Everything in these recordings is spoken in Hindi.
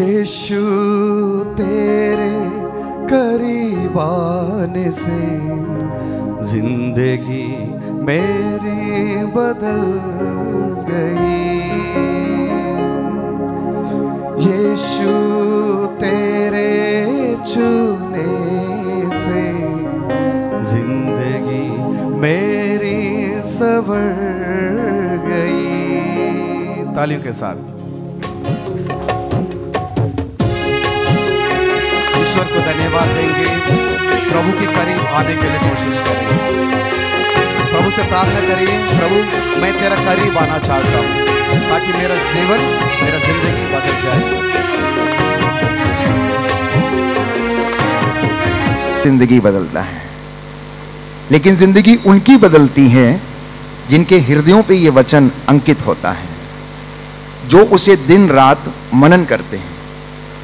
यीशु तेरे करीब आने से ज़िंदगी मेरी बदल गई। यीशु तेरे छूने से ज़िंदगी मेरी सवर गई। तालियों के साथ। ईश्वर को धन्यवाद देंगे। प्रभु के करीब आने के लिए कोशिश करेंगे प्रभु से प्रार्थना करिए, प्रभु, मैं तेरा करीब आना चाहता हूँ, ताकि मेरा जीवन, मेरा ज़िंदगी बदल जाए। ज़िंदगी बदलता है। लेकिन ज़िंदगी उनकी बदलती है, जिनके हृदयों पे ये वचन अंकित होता है, जो उसे दिन रात मनन करते हैं।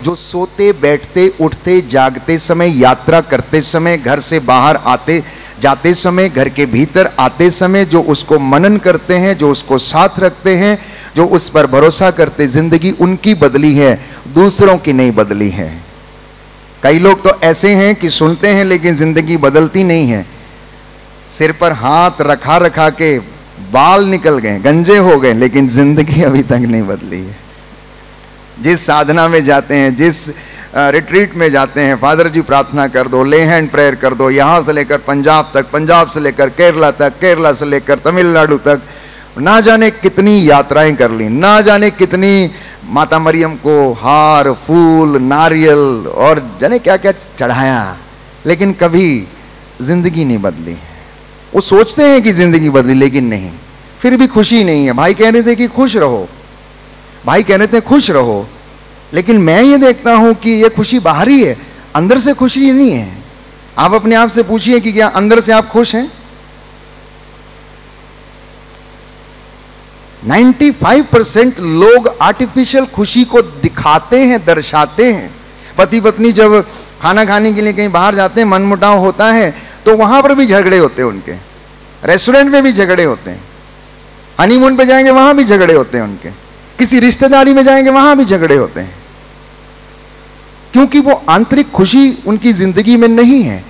जो सोते, बैठते, उठते, जागते समय, यात्रा करते समय, घर से बाहर आते, जाते समय, घर के भीतर आते समय जो उसको मनन करते हैं, जो उसको साथ रखते हैं, जो उस पर भरोसा करते, ज़िंदगी उनकी बदली है, दूसरों की नहीं बदली है। कई लोग तो ऐसे हैं कि सुनते हैं, लेकिन ज़िंदगी बदलती नहीं है। सिर पर हाथ रखा रखा के बाल निकल गए, गंजे हो गए, लेकिन ज़िंदगी अभी तक नहीं बदली है। जिस साधना में जाते हैं, जिस रिट्रीट में जाते हैं फादर जी प्रार्थना कर दो ले हैंड प्रेयर कर दो, यहाँ से लेकर पंजाब तक, पंजाब से लेकर केरला तक, केरला से लेकर तमिलनाडु तक, ना जाने कितनी यात्राएँ कर ली, ना जाने कितनी माता मरियम को हार, फूल, नारियल और जाने क्या क्या चढ़ाया, लेकिन कभी ज़िंदगी नहीं बदली। वो सोचते हैं कि ज़िंदगी बदली, लेकिन नहीं। फिर भी खुशी नहीं है। भाई कह रहे थे कि खुश रहो। भाई कह रहे थे, खुश रहो। लेकिन मैं ये देखता हूँ कि ये खुशी बाहरी है, अंदर से खुशी नहीं है। आप अपने आप से पूछिए कि क्या अंदर से आप खुश हैं? 95 परसेंट लोग आर्टिफिशियल खुशी को दिखाते हैं, दर्शाते हैं। पति पत्नी जब खाना खाने के लिए कहीं बाहर जाते हैं, मनमुटाव होता है तो वहाँ पर भी झगड़े होते हैं उनके। रेस्टोरेंट में भी झगड़े होते हैं। हनीमून पे जाएँगे, वहाँ भी झगड़े होते हैं उनके। किसी रिश्तेदारी में जाएँगे, वहाँ भी झगड़े होते हैं। क्योंकि वो आंतरिक खुशी उनकी ज़िंदगी में नहीं है।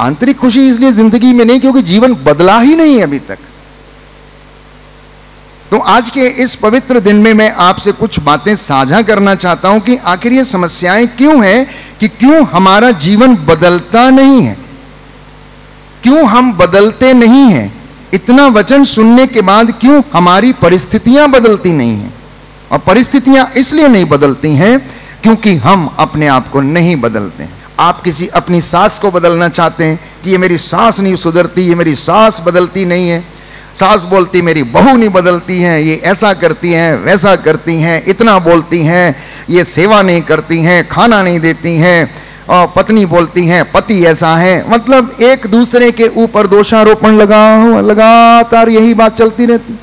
आंतरिक खुशी इसलिए ज़िंदगी में नहीं क्योंकि जीवन बदला ही नहीं अभी तक। तो आज के इस पवित्र दिन में मैं आपसे कुछ बातें साझा करना चाहता हूँ कि आखिर ये समस्याएँ क्यों है कि क्यों हमारा जीवन बदलता नहीं है? क्यों हम बदलते नहीं हैं? इतना वचन सुनने के बाद क्यों हमारी परिस्थितियाँ बदलती नहीं हैं? और परिस्थितियाँ इसलिए नहीं बदलती हैं क्योंकि हम अपने आप को नहीं बदलते हैं। आप किसी अपनी सास को बदलना चाहते हैं कि ये मेरी सास नहीं सुधरती, ये मेरी सास बदलती नहीं है। सास बोलती, मेरी बहू नहीं बदलती है, ये ऐसा करती हैं, वैसा करती हैं, इतना बोलती हैं, ये सेवा नहीं करती हैं, खाना नहीं देती हैं, और पत्नी बोलती हैं, पति ऐसा है। मतलब एक दूसरे के ऊपर दोषारोपण लगा, लगातार यही बात चलती रहती।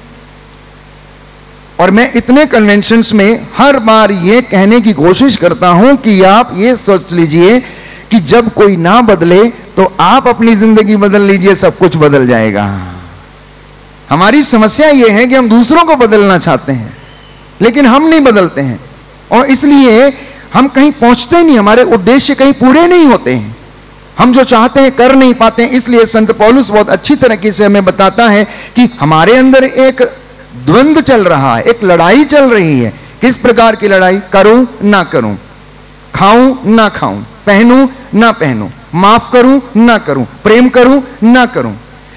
और मैं इतने कन्वेंशंस में हर बार ये कहने की कोशिश करता हूँ कि आप ये सोच लीजिए कि जब कोई ना बदले तो आप अपनी ज़िंदगी बदल लीजिए, सब कुछ बदल जाएगा। हमारी समस्या यह है कि हम दूसरों को बदलना चाहते हैं, लेकिन हम नहीं बदलते हैं। और इसलिए हम कहीं पहुँचते नहीं, हमारे उद्देश्य कहीं पूरे नहीं होते हैं। हम जो चाहते हैं, कर नहीं पाते हैं, इसलिए संत पौलुस बहुत अच्छी तरीके से हमें बताता है कि हमारे अंदर एक द्वंद चल रहा है, एक लड़ाई चल रही है। किस प्रकार की लड़ाई? करूँ ना करूँ। खाऊं ना खाऊं। पहनूं ना पहनूं। माफ़ करूँ ना करूँ। प्रेम करूँ ना करूँ।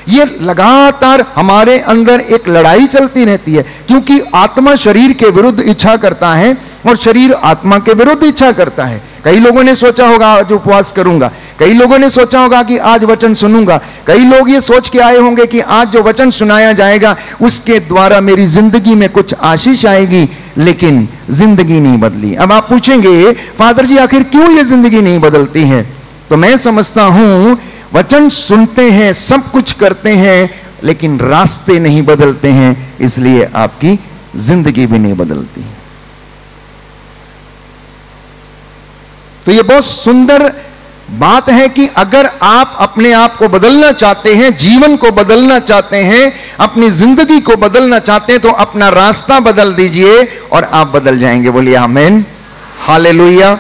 ये लगातार हमारे अंदर एक लड़ाई चलती रहती है, क्योंकि आत्मा शरीर के विरुद्ध इच्छा करता है और शरीर आत्मा के विरुद्ध इच्छा करता है। कई लोगों ने सोचा होगा, आज उपवास करूँगा। कई लोगों ने सोचा होगा कि आज वचन सुनूँगा। कई लोग ये सोच के आए होंगे कि आज जो वचन सुनाया जाएगा, उसके द्वारा मेरी ज़िंदगी में कुछ आशीष आएगी, लेकिन ज़िंदगी नहीं बदली। अब आप पूछेंगे, फादर जी, आखिर क्यों ये ज़िंदगी नहीं बदलती है? तो मैं समझता हूँ, वचन सुनते हैं, सब कुछ करते हैं, लेकिन रास्ते नहीं बदलते हैं, इसलिए आपकी ज़िंदगी भी नहीं बदलती। तो ये बहुत सुंदर बात है कि अगर आप अपने आप को बदलना चाहते हैं, जीवन को बदलना चाहते हैं, अपनी ज़िंदगी को बदलना चाहते हैं तो अपना रास्ता बदल दीजिए और आप बदल जाएँगे। बोलिए आमेन। हालेलुया।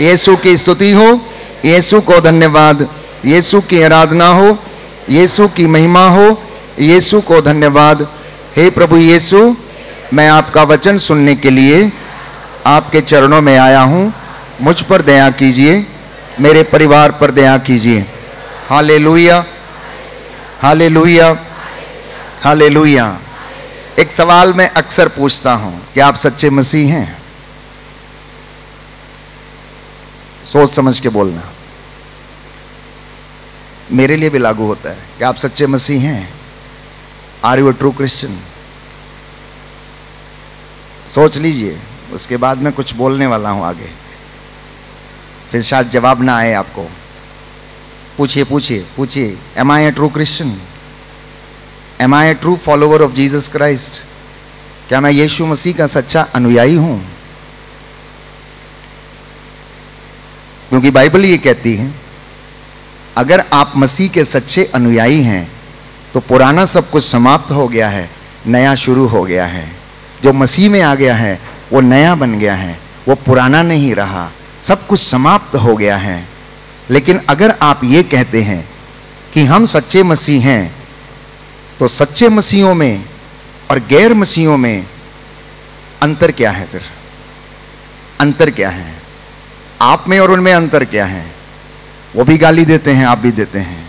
यीशु की स्तुति हो। यीशु को धन्यवाद। यीशु की आराधना हो। यीशु की महिमा हो। यीशु को धन्यवाद। हे प्रभु यीशु, मैं आपका वचन सुनने के लिए आपके चरणों में आया हूँ। मुझ पर दया कीजिए, मेरे परिवार पर दया कीजिए। हालेलुया। हालेलुया। हालेलुया। एक सवाल मैं अक्सर पूछता हूँ कि आप सच्चे मसीह हैं? सोच समझ के बोलना। मेरे लिए भी लागू होता है कि आप सच्चे मसीह हैं? आर यू ट्रू क्रिश्चियन सोच लीजिए, उसके बाद मैं कुछ बोलने वाला हूँ आगे। फिर शायद जवाब ना आए आपको। पूछिए पूछिए पूछिए am I a true Christian am I a true follower of Jesus Christ क्या मैं यीशु मसीह का सच्चा अनुयायी हूँ? क्योंकि बाइबल ये कहती है, अगर आप मसीह के सच्चे अनुयायी हैं तो पुराना सब कुछ समाप्त हो गया है, नया शुरू हो गया है। जो मसीह में आ गया है, वो नया बन गया है, वो पुराना नहीं रहा। सब कुछ समाप्त हो गया है। लेकिन अगर आप ये कहते हैं कि हम सच्चे मसीह हैं तो सच्चे मसीहों में और गैर मसीहों में अंतर क्या है फिर? अंतर क्या है? आप में और उनमें अंतर क्या है? वो भी गाली देते हैं, आप भी देते हैं।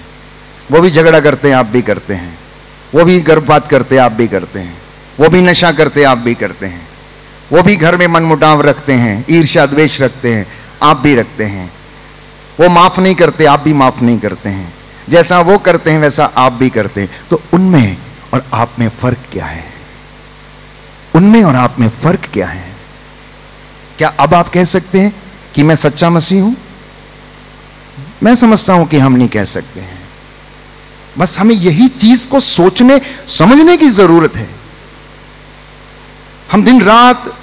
वो भी झगड़ा करते हैं, आप भी करते हैं। वो भी गर्भपात करते हैं, आप भी करते हैं। वो भी नशा करते आप भी करते हैं। वो भी घर में मनमुटाव रखते हैं, ईर्ष्या द्वेष रखते हैं। आप भी रखते हैं। वो माफ़ नहीं करते, आप भी माफ़ नहीं करते हैं। जैसा वो करते हैं, वैसा आप भी करते हैं। तो उनमें और आप में फ़र्क क्या है? उनमें और आप में फ़र्क क्या है? क्या अब आप कह सकते हैं कि मैं सच्चा मसीह हूँ? मैं समझता हूँ कि हम नहीं कह सकते हैं। बस हमें यही चीज़ को सोचने, समझने की ज़रूरत है। हम दिन रात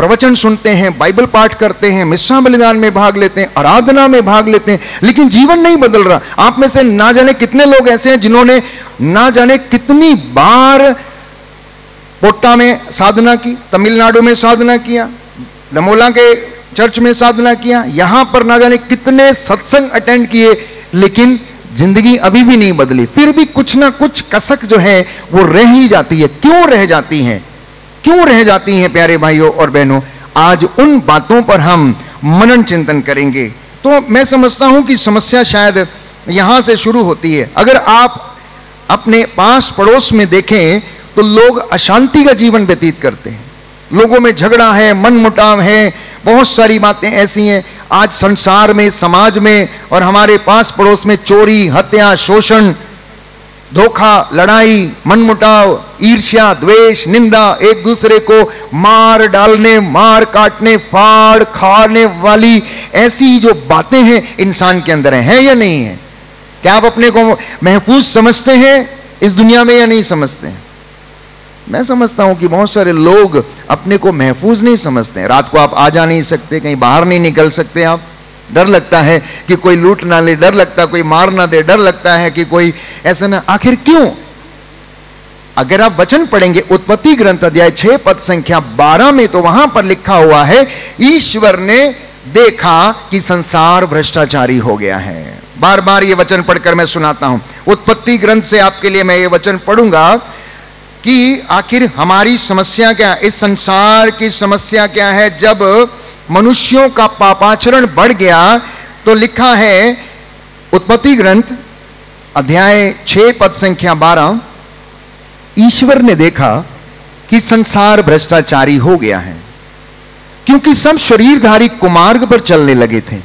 प्रवचन सुनते हैं, बाइबल पाठ करते हैं मिश्रा बलिदान में भाग लेते हैं, आराधना में भाग लेते हैं, लेकिन जीवन नहीं बदल रहा। आप में से ना जाने कितने लोग ऐसे हैं जिन्होंने ना जाने कितनी बार पोट्टा में साधना की, तमिलनाडु में साधना किया, दमोला के चर्च में साधना किया, यहाँ पर ना जाने कितने सत्संग अटेंड किए, लेकिन ज़िंदगी अभी भी नहीं बदली। फिर भी कुछ ना कुछ कसक जो है, वो रह ही जाती है। क्यों रह जाती है? क्यों रह जाती हैं प्यारे भाइयों और बहनों? आज उन बातों पर हम मनन चिंतन करेंगे। तो मैं समझता हूँ कि समस्या शायद यहाँ से शुरू होती है। अगर आप अपने पास पड़ोस में देखें तो लोग अशांति का जीवन व्यतीत करते हैं। लोगों में झगड़ा है मन मुटाव है, बहुत सारी बातें ऐसी हैं। आज संसार में, समाज में और हमारे पास पड़ोस में चोरी, हत्या, शोषण धोखा, लड़ाई, मनमुटाव, ईर्ष्या, द्वेष, निंदा, एक दूसरे को मार डालने, मार काटने, फाड़ खाने वाली ऐसी जो बातें हैं, इंसान के अंदर है या नहीं है? क्या आप अपने को महफूज समझते हैं, इस दुनिया में या नहीं समझते हैं? मैं समझता हूँ कि बहुत सारे लोग अपने को महफूज नहीं समझते हैं। रात को आप आ जा नहीं सकते, कहीं बाहर नहीं निकल सकते आप। डर लगता है कि कोई लूट ना ले, डर लगता है कोई मार ना दे, डर लगता है कि कोई ऐसा ना, आखिर क्यों? अगर आप वचन पढ़ेंगे, उत्पत्ति ग्रंथ अध्याय छह पद संख्या बारह में तो वहाँ पर लिखा हुआ है, ईश्वर ने देखा कि संसार भ्रष्टाचारी हो गया है। बार बार ये वचन पढ़कर मैं सुनाता हूँ। उत्पत्ति ग्रंथ से आपके लिए मैं ये वचन पढ़ूँगा कि आखिर हमारी समस्या क्या, इस संसार की समस्या क्या है, जब मनुष्यों का पापाचरण बढ़ गया तो लिखा है उत्पत्ति ग्रंथ, अध्याय छह पद संख्या बारह, ईश्वर ने देखा कि संसार भ्रष्टाचारी हो गया है, क्योंकि सब शरीरधारी कुमार्ग पर चलने लगे थे।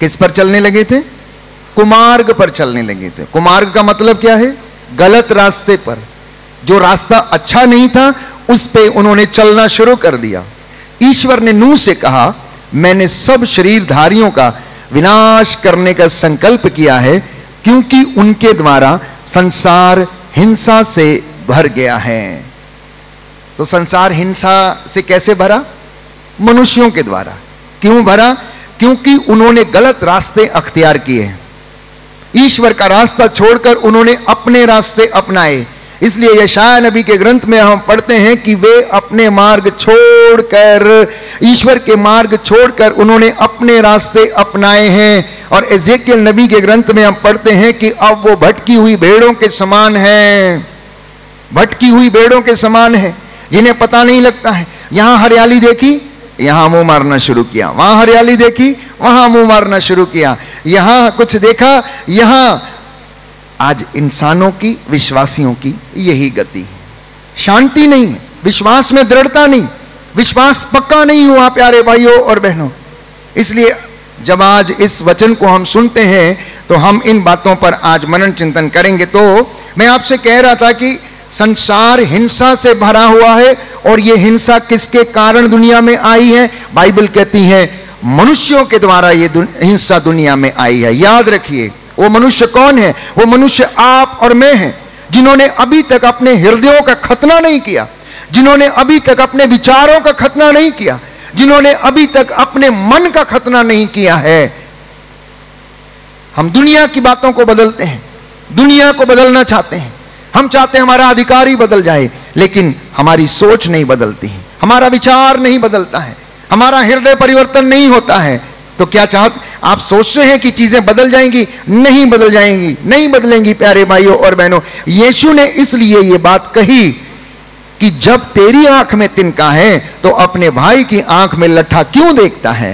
किस पर चलने लगे थे? कुमार्ग पर चलने लगे थे। कुमार्ग का मतलब क्या है? गलत रास्ते पर। जो रास्ता अच्छा नहीं था, उस पे उन्होंने चलना शुरू कर दिया। ईश्वर ने नूह से कहा, मैंने सब शरीरधारियों का विनाश करने का संकल्प किया है, क्योंकि उनके द्वारा संसार हिंसा से भर गया है। तो संसार हिंसा से कैसे भरा? मनुष्यों के द्वारा। क्यों भरा? क्योंकि उन्होंने गलत रास्ते अख्तियार किए ईश्वर का रास्ता छोड़कर उन्होंने अपने रास्ते अपनाए। इसलिए यशाया नबी के ग्रंथ में हम पढ़ते हैं कि वे अपने मार्ग छोड़कर, ईश्वर के मार्ग छोड़कर उन्होंने अपने रास्ते अपनाए हैं। और एजेकियल नबी के ग्रंथ में हम पढ़ते हैं कि अब वो भटकी हुई भेड़ों के समान है। भटकी हुई भेड़ों के समान है। जिन्हें पता नहीं लगता है, यहाँ हरियाली देखी, यहाँ मुँह मारना शुरू किया। वहाँ हरियाली देखी, वहाँ मुँह मारना शुरू किया। यहाँ कुछ देखा, यहाँ आज इंसानों की विश्वासियों की यही गति है। शांति नहीं है विश्वास में दृढ़ता नहीं विश्वास पक्का नहीं हुआ प्यारे भाइयों और बहनों। इसलिए जब आज इस वचन को हम सुनते हैं तो हम इन बातों पर आज मनन चिंतन करेंगे। तो मैं आपसे कह रहा था कि संसार हिंसा से भरा हुआ है और यह हिंसा किसके कारण दुनिया में आई है? बाइबल कहती है मनुष्यों के द्वारा ये दुन, हिंसा दुनिया में आई है। याद रखिए वो मनुष्य कौन है? वो मनुष्य आप और मैं हैं, जिन्होंने अभी तक अपने हृदयों का खतना नहीं किया, जिन्होंने अभी तक अपने विचारों का खतना नहीं किया, जिन्होंने अभी तक अपने मन का खतना नहीं किया है। हम दुनिया की बातों को बदलते हैं, दुनिया को बदलना चाहते हैं। हम चाहते हैं हमारा अधिकार ही बदल जाए, लेकिन हमारी सोच नहीं बदलती है, हमारा विचार नहीं बदलता है, हमारा हृदय परिवर्तन नहीं होता है। तो क्या चाहत आप सोचते हैं कि चीज़ें बदल जाएँगी, नहीं बदल जाएँगी, नहीं बदलेंगी, प्यारे भाइयों और बहनों। यीशु ने इसलिए ये बात कही कि जब तेरी आँख में तिनका है तो अपने भाई की आँख में लट्ठा क्यों देखता है?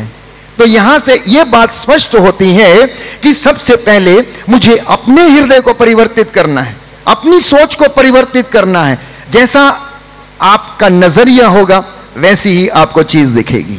तो यहाँ से यह बात स्पष्ट होती है कि सबसे पहले मुझे अपने हृदय को परिवर्तित करना है, अपनी सोच को परिवर्तित करना है। जैसा आपका नज़रिया होगा, वैसी ही आपको चीज़ दिखेगी।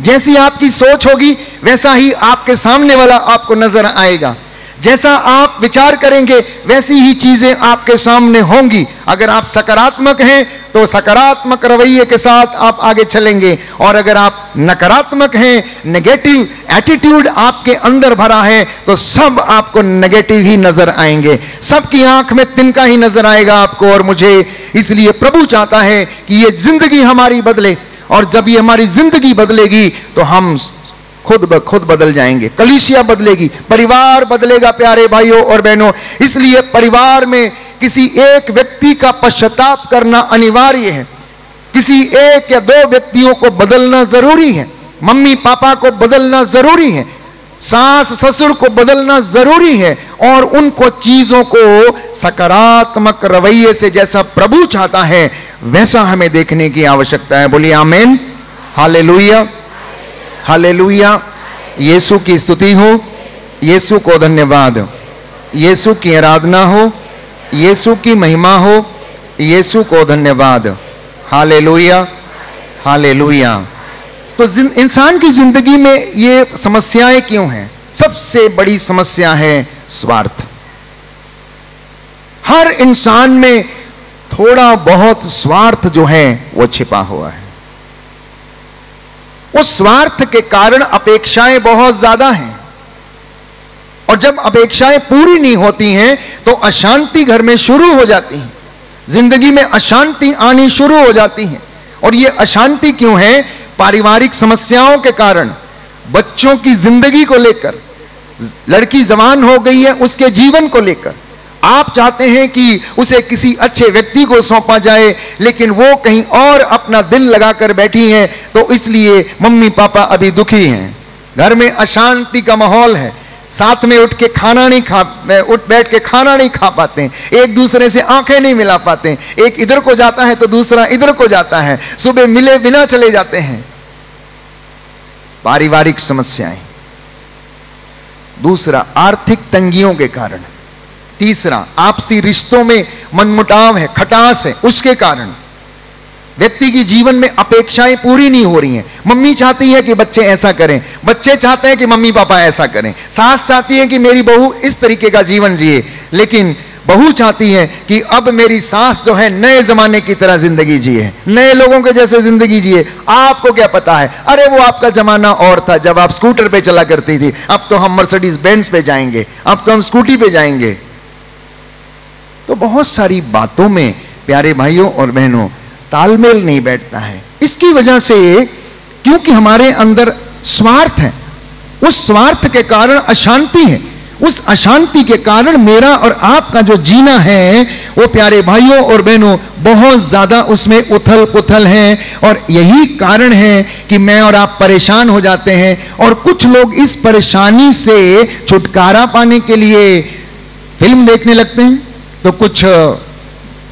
जैसी आपकी सोच होगी, वैसा ही आपके सामने वाला आपको नज़र आएगा। जैसा आप विचार करेंगे, वैसी ही चीज़ें आपके सामने होंगी। अगर आप सकारात्मक हैं तो सकारात्मक रवैये के साथ आप आगे चलेंगे। और अगर आप नकारात्मक हैं नेगेटिव एटीट्यूड आपके अंदर भरा है तो सब आपको नेगेटिव ही नज़र आएँगे। सबकी आँख में तिनका ही नज़र आएगा आपको। और मुझे इसलिए प्रभु चाहता है कि ये ज़िंदगी हमारी बदले। और जब ये हमारी ज़िंदगी बदलेगी तो हम खुद ब, खुद बदल जाएँगे। कलिसिया बदलेगी। परिवार बदलेगा, प्यारे भाइयों और बहनों। इसलिए परिवार में किसी एक व्यक्ति का पश्चाताप करना अनिवार्य है। किसी एक या दो व्यक्तियों को बदलना ज़रूरी है। मम्मी पापा को बदलना ज़रूरी है। सास ससुर को बदलना ज़रूरी है और उनको चीज़ों को सकारात्मक रवैये से जैसा प्रभु चाहता है वैसा हमें देखने की आवश्यकता है। बोलिए आमेन। हालेलुया। हालेलुया। यीशु की स्तुति हो। यीशु को धन्यवाद। यीशु की आराधना हो। यीशु की महिमा हो। यीशु को धन्यवाद। हाले हालेलुया। हालेलुया। तो इंसान की ज़िंदगी में ये समस्याएँ क्यों हैं? सबसे बड़ी समस्या है स्वार्थ। हर इंसान में थोड़ा बहुत स्वार्थ जो है, वो छिपा हुआ है। उस स्वार्थ के कारण अपेक्षाएँ बहुत ज़्यादा हैं। और जब अपेक्षाएँ पूरी नहीं होती हैं तो अशांति घर में शुरू हो जाती है। ज़िंदगी में अशांति आनी शुरू हो जाती है। और ये अशांति क्यों है? पारिवारिक समस्याओं के कारण। बच्चों की ज़िंदगी को लेकर। लड़की जवान हो गई है, उसके जीवन को लेकर। आप चाहते हैं कि उसे किसी अच्छे व्यक्ति को सौंपा जाए, लेकिन वो कहीं और अपना दिल लगाकर बैठी हैं तो इसलिए मम्मी पापा अभी दुखी हैं। घर में अशांति का माहौल है। साथ में उठ के खाना नहीं खा उठ बैठ के खाना नहीं खा पाते एक दूसरे से आँखें नहीं मिला पाते एक इधर को जाता है तो दूसरा इधर को जाता है। सुबह मिले बिना चले जाते हैं। पारिवारिक समस्याएँ। दूसरा, आर्थिक तंगियों के कारण। तीसरा, आपसी रिश्तों में मनमुटाव है, खटास है, उसके कारण। व्यक्ति की जीवन में अपेक्षाएँ पूरी नहीं हो रही हैं। मम्मी चाहती है कि बच्चे ऐसा करें। बच्चे चाहते हैं कि मम्मी पापा ऐसा करें। सास चाहती है कि मेरी बहू इस तरीके का जीवन जिए। लेकिन बहू चाहती है कि अब मेरी सास जो है नए जमाने की तरह ज़िंदगी जिए। नए लोगों के जैसे ज़िंदगी जिए। आपको क्या पता है? अरे, वो आपका जमाना और था जब आप स्कूटर पे चला करती थी। अब तो हम मर्सिडीज बेंच पे जाएँगे। अब तो हम स्कूटी पे जाएँगे। तो बहुत सारी बातों में, प्यारे भाइयों और बहनों, तालमेल नहीं बैठता है। इसकी वजह से क्योंकि हमारे अंदर स्वार्थ है, उस स्वार्थ के कारण अशांति है। उस अशांति के कारण मेरा और आपका जो जीना है, वो प्यारे भाइयों और बहनों, बहुत ज़्यादा उसमें उथल पुथल है। और यही कारण है कि मैं और आप परेशान हो जाते हैं। और कुछ लोग इस परेशानी से छुटकारा पाने के लिए फ़िल्म देखने लगते हैं। तो कुछ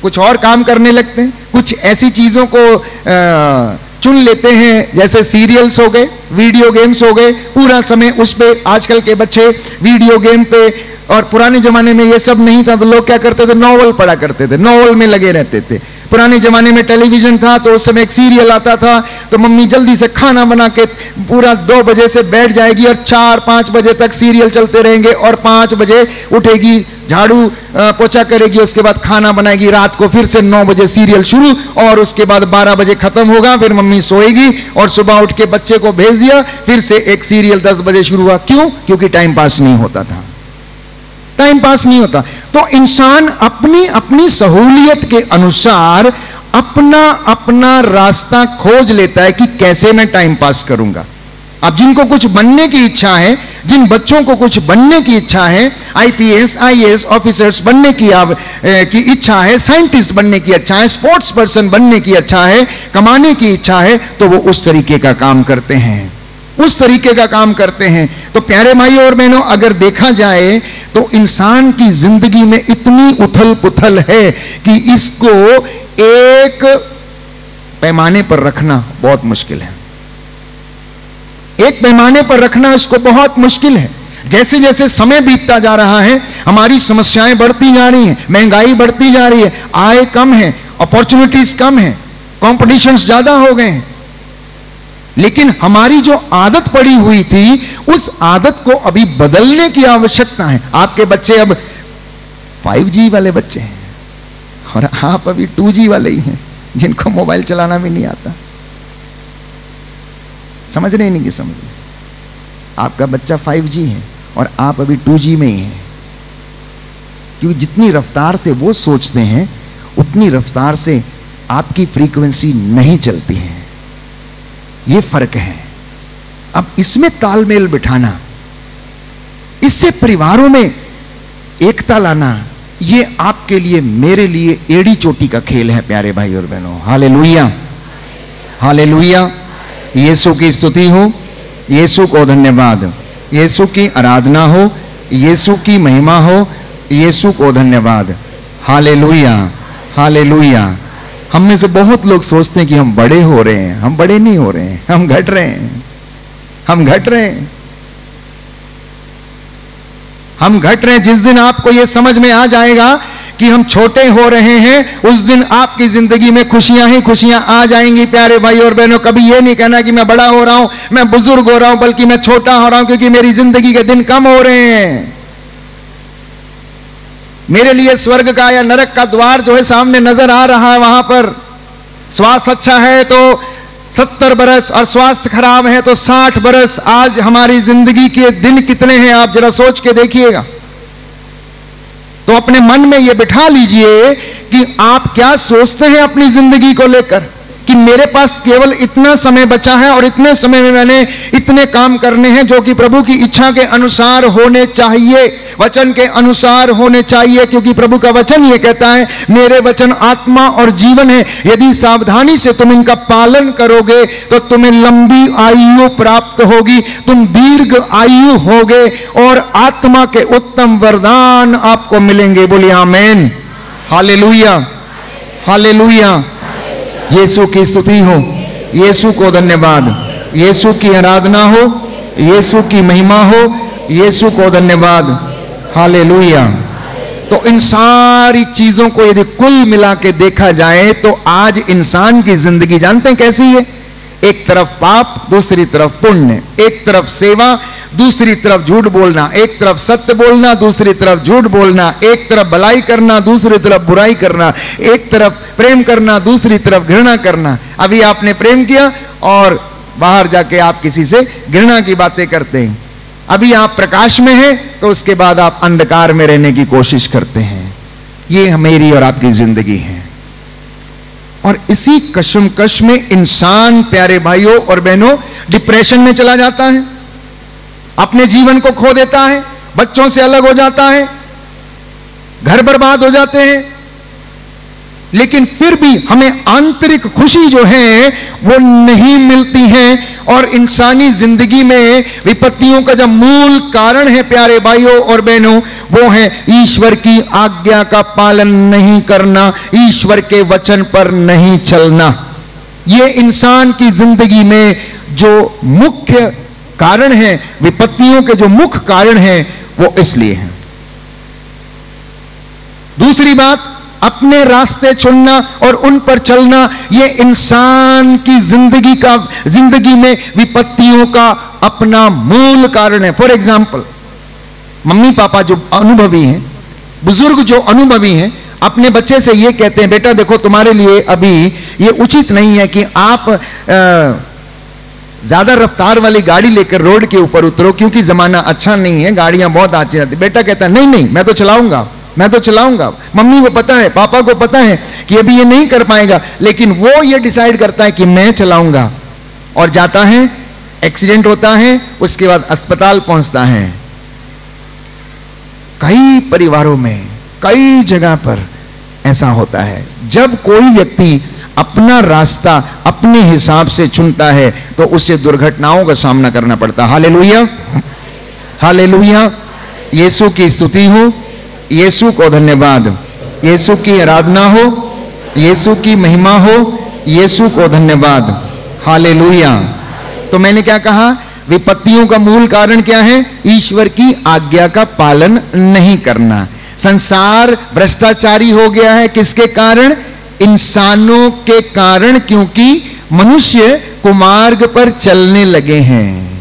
कुछ और काम करने लगते हैं। कुछ ऐसी चीज़ों को आ, चुन लेते हैं जैसे सीरियल्स हो गए वीडियो गेम्स हो गए पूरा समय उस पर आजकल के बच्चे वीडियो गेम पे और पुराने जमाने में ये सब नहीं था तो लोग क्या करते थे? नॉवल पढ़ा करते थे नॉवल में लगे रहते थे। पुराने जमाने में टेलीविज़न था तो उस समय एक सीरियल आता था तो मम्मी जल्दी से खाना बना के पूरा दो बजे से बैठ जाएगी और चार, पाँच बजे तक सीरियल चलते रहेंगे और पाँच बजे उठेगी, झाड़ू पोछा करेगी, उसके बाद खाना बनाएगी, रात को फिर से नौ बजे सीरियल शुरू और उसके बाद बारह बजे खत्म होगा, फिर मम्मी सोएगी और सुबह उठ के बच्चे को भेज दिया, फिर से एक सीरियल दस बजे शुरू हुआ। क्यों? क्योंकि टाइम पास नहीं होता था। टाइम पास नहीं होता। तो इंसान अपनी अपनी सहूलियत के अनुसार अपना अपना रास्ता खोज लेता है कि कैसे मैं टाइम पास करूँगा। अब जिनको कुछ बनने की इच्छा है, जिन बच्चों को कुछ बनने की इच्छा है आईपीएस आईएएस ऑफिसर्स बनने की आप की इच्छा है साइंटिस्ट बनने की इच्छा है स्पोर्ट्स पर्सन बनने की इच्छा है, कमाने की इच्छा है तो वो उस तरीके का काम करते हैं। उस तरीके का काम करते हैं। तो प्यारे भाई और बहनों, अगर देखा जाए तो इंसान की ज़िंदगी में इतनी उथल पुथल है कि इसको एक पैमाने पर रखना बहुत मुश्किल है। एक पैमाने पर रखना इसको बहुत मुश्किल है। जैसे जैसे समय बीतता जा रहा है, हमारी समस्याएँ बढ़ती जा रही हैं, महँगाई बढ़ती जा रही है, आय कम है अपॉर्चुनिटीज़ कम है कॉम्पिटिशन ज़्यादा हो गए हैं। लेकिन हमारी जो आदत पड़ी हुई थी, उस आदत को अभी बदलने की आवश्यकता है। आपके बच्चे अब 5G वाले बच्चे हैं और आप अभी 2G वाले ही हैं, जिनको मोबाइल चलाना भी नहीं आता। समझ रहे नहीं कि समझ रहे। आपका बच्चा 5G है और आप अभी 2G में ही हैं। क्योंकि जितनी रफ्तार से वो सोचते हैं, उतनी रफ्तार से आपकी फ्रीक्वेंसी नहीं चलती है। ये फ़र्क है। अब इसमें तालमेल बिठाना, इससे परिवारों में एकता लाना, ये आपके लिए, मेरे लिए एड़ी चोटी का खेल है, प्यारे भाई और बहनों। हाले लुहिया हाले लुहिया यीशु की स्तुति हो, यीशु को धन्यवाद। यीशु की आराधना हो, यीशु की महिमा हो, यीशु को धन्यवाद। हाले लुहिया हाले लुहिया हम में से बहुत लोग सोचते हैं कि हम बड़े हो रहे हैं, हम बड़े नहीं हो रहे हैं, हम घट रहे हैं, हम घट रहे हैं। हम घट रहे हैं, जिस दिन आपको यह समझ में आ जाएगा कि हम छोटे हो रहे हैं, उस दिन आपकी ज़िंदगी में खुशियाँ ही खुशियाँ आ जाएँगी, प्यारे भाई और बहनों। कभी यह नहीं कहना कि मैं बड़ा हो रहा हूँ, मैं बुज़ुर्ग हो रहा हूँ, बल्कि मैं छोटा हो रहा हूँ, क्योंकि मेरी ज़िंदगी के दिन कम हो रहे हैं। मेरे लिए स्वर्ग का या नरक का द्वार जो है सामने नज़र आ रहा है वहाँ पर। स्वास्थ्य अच्छा है तो सत्तर बरस और स्वास्थ्य खराब है तो साठ बरस। आज हमारी ज़िंदगी के दिन कितने हैं, आप जरा सोच के देखिएगा। तो अपने मन में यह बिठा लीजिए कि आप क्या सोचते हैं अपनी ज़िंदगी को लेकर। कि मेरे पास केवल इतना समय बचा है और इतने समय में मैंने इतने काम करने हैं जो कि प्रभु की इच्छा के अनुसार होने चाहिए, वचन के अनुसार होने चाहिए, क्योंकि प्रभु का वचन ये कहता है, मेरे वचन आत्मा और जीवन है। यदि सावधानी से तुम इनका पालन करोगे तो तुम्हें लंबी आयु प्राप्त होगी। तुम दीर्घ आयु होगे और आत्मा के उत्तम वरदान आपको मिलेंगे। बोलिए, आमेन। हाले लुहिया यीशु की स्तुति हो, यीशु को धन्यवाद। यीशु की आराधना हो, यीशु की महिमा हो, यीशु को धन्यवाद। हाले तो इन सारी चीज़ों को यदि कुल मिला के देखा जाए तो आज इंसान की ज़िंदगी जानते हैं कैसी है? एक तरफ़ पाप, दूसरी तरफ़ पुण्य, एक तरफ़ सेवा दूसरी तरफ़ झूठ बोलना, एक तरफ़ सत्य बोलना, दूसरी तरफ़ झूठ बोलना, एक तरफ़ भलाई करना, दूसरी तरफ़ बुराई करना, एक तरफ़ प्रेम करना, दूसरी तरफ़ घृणा करना। अभी आपने प्रेम किया और बाहर जाके आप किसी से घृणा की बातें करते हैं। अभी आप प्रकाश में हैं तो उसके बाद आप अंधकार में रहने की कोशिश करते हैं। ये मेरी और आपकी ज़िंदगी है। और इसी कशमकश में इंसान, प्यारे भाइयों और बहनों डिप्रेशन में चला जाता है। अपने जीवन को खो देता है, बच्चों से अलग हो जाता है, घर बर्बाद हो जाते हैं। लेकिन फिर भी हमें आंतरिक खुशी जो है, वो नहीं मिलती है। और इंसानी ज़िंदगी में विपत्तियों का जो मूल कारण है, प्यारे भाइयों और बहनों, वो है ईश्वर की आज्ञा का पालन नहीं करना, ईश्वर के वचन पर नहीं चलना। ये इंसान की ज़िंदगी में जो मुख्य कारण है, विपत्तियों के जो मुख्य कारण है, वो इसलिए है। दूसरी बात, अपने रास्ते चुनना और उन पर चलना, ये इंसान की ज़िंदगी का, ज़िंदगी में विपत्तियों का अपना मूल कारण है। फॉर एग्ज़ाम्पल मम्मी पापा जो अनुभवी हैं, बुज़ुर्ग जो अनुभवी हैं, अपने बच्चे से ये कहते हैं, बेटा देखो, तुम्हारे लिए अभी ये उचित नहीं है कि आप ज़्यादा रफ्तार वाली गाड़ी लेकर रोड के ऊपर उतरो, क्योंकि जमाना अच्छा नहीं है, गाड़ियाँ बहुत आती जाती बेटा कहता नहीं नहीं, मैं तो चलाऊँगा, मैं तो चलाऊँगा। मम्मी को पता है, पापा को पता है कि अभी ये नहीं कर पाएगा, लेकिन वो ये डिसाइड करता है कि मैं चलाऊँगा। और जाता है, एक्सीडेंट होता है, उसके बाद अस्पताल पहुँचता है। कई परिवारों में, कई जगह पर ऐसा होता है। जब कोई व्यक्ति अपना रास्ता अपने हिसाब से चुनता है तो उसे दुर्घटनाओं का सामना करना पड़ता। है हाले लुहिया हाले लुहिया यीशु की स्तुति हो, यीशु को धन्यवाद। यीशु की आराधना हो, यीशु की महिमा हो, यीशु को धन्यवाद। हाले तो मैंने क्या कहा? विपत्तियों का मूल कारण क्या है? ईश्वर की आज्ञा का पालन नहीं करना। संसार भ्रष्टाचारी हो गया है, किसके कारण? इंसानों के कारण क्योंकि मनुष्य कुमार्ग पर चलने लगे हैं।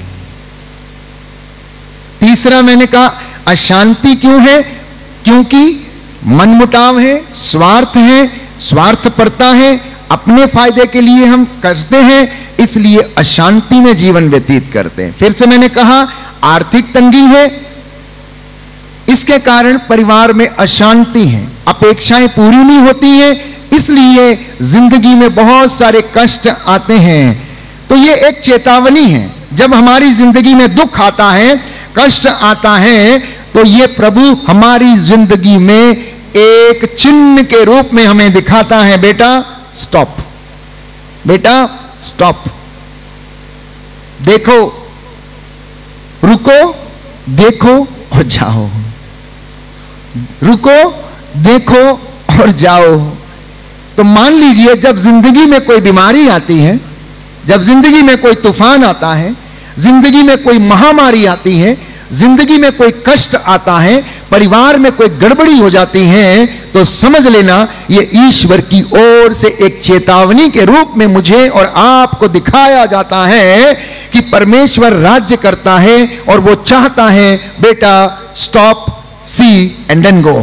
तीसरा मैंने कहा, अशांति क्यों है? क्योंकि मनमुटाव है, स्वार्थ है स्वार्थ स्वार्थपरता है, अपने फ़ायदे के लिए हम करते हैं, इसलिए अशांति में जीवन व्यतीत करते हैं। फिर से मैंने कहा, आर्थिक तंगी है, इसके कारण परिवार में अशांति है, अपेक्षाएँ पूरी नहीं होती हैं इसलिए ज़िंदगी में बहुत सारे कष्ट आते हैं। तो ये एक चेतावनी है। जब हमारी ज़िंदगी में दुख आता है, कष्ट आता है तो ये प्रभु हमारी ज़िंदगी में एक चिन्ह के रूप में हमें दिखाता है। बेटा स्टॉप बेटा स्टॉप देखो, रुको, देखो और जाओ। रुको, देखो और जाओ। तो मान लीजिए जब ज़िंदगी में कोई बीमारी आती है, जब ज़िंदगी में कोई तूफ़ान आता है, ज़िंदगी में कोई महामारी आती है, ज़िंदगी में कोई कष्ट आता है, परिवार में कोई गड़बड़ी हो जाती है तो समझ लेना ये ईश्वर की ओर से एक चेतावनी के रूप में मुझे और आपको दिखाया जाता है कि परमेश्वर राज्य करता है और वो चाहता है, बेटा stop see and then go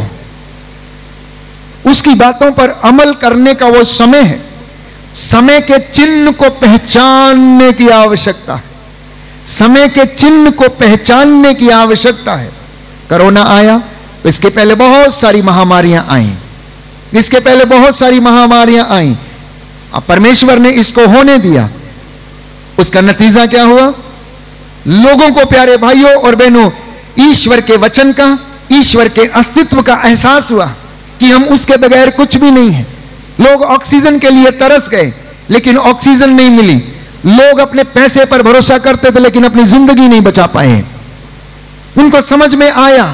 उसकी बातों पर अमल करने का वो समय है। समय के चिन्ह को पहचानने की आवश्यकता है। समय के चिन्ह को पहचानने की आवश्यकता है। कोरोना आया, इसके पहले बहुत सारी महामारियाँ आई। इसके पहले बहुत सारी महामारियाँ आई। परमेश्वर ने इसको होने दिया। उसका नतीजा क्या हुआ? लोगों को प्यारे भाइयों और बहनों, ईश्वर के वचन का, ईश्वर के अस्तित्व का एहसास हुआ। कि हम उसके बगैर कुछ भी नहीं है। लोग ऑक्सीजन के लिए तरस गए, लेकिन ऑक्सीजन नहीं मिली। लोग अपने पैसे पर भरोसा करते थे, लेकिन अपनी ज़िंदगी नहीं बचा पाए उनको समझ में आया,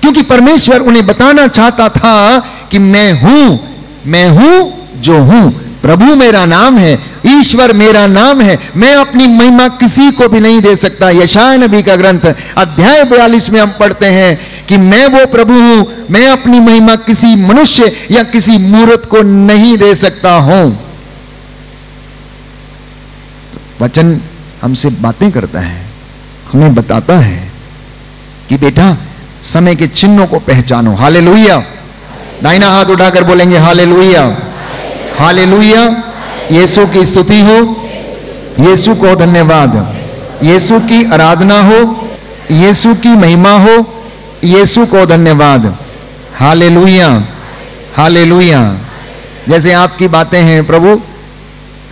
क्योंकि परमेश्वर उन्हें बताना चाहता था कि मैं हूँ मैं हूँ जो हूँ। प्रभु मेरा नाम है, ईश्वर मेरा नाम है। मैं अपनी महिमा किसी को भी नहीं दे सकता। यशाय नबी का ग्रंथ, अध्याय बयालीस में हम पढ़ते हैं कि मैं वो प्रभु हूँ, मैं अपनी महिमा किसी मनुष्य या किसी मूर्त को नहीं दे सकता हूँ। वचन हमसे बातें करता है, हमें बताता है कि बेटा, समय के चिन्हों को पहचानो। हाले लुहिया दाइना हाथ उठाकर बोलेंगे हाले लुहिया हाले लुहिया यीशु की स्तुति हो। यीशु को धन्यवाद। यीशु की आराधना हो। यीशु की महिमा हो। यीशु को धन्यवाद। हाले लुहिया हाले लुहिया जैसे आपकी बातें हैं, प्रभु,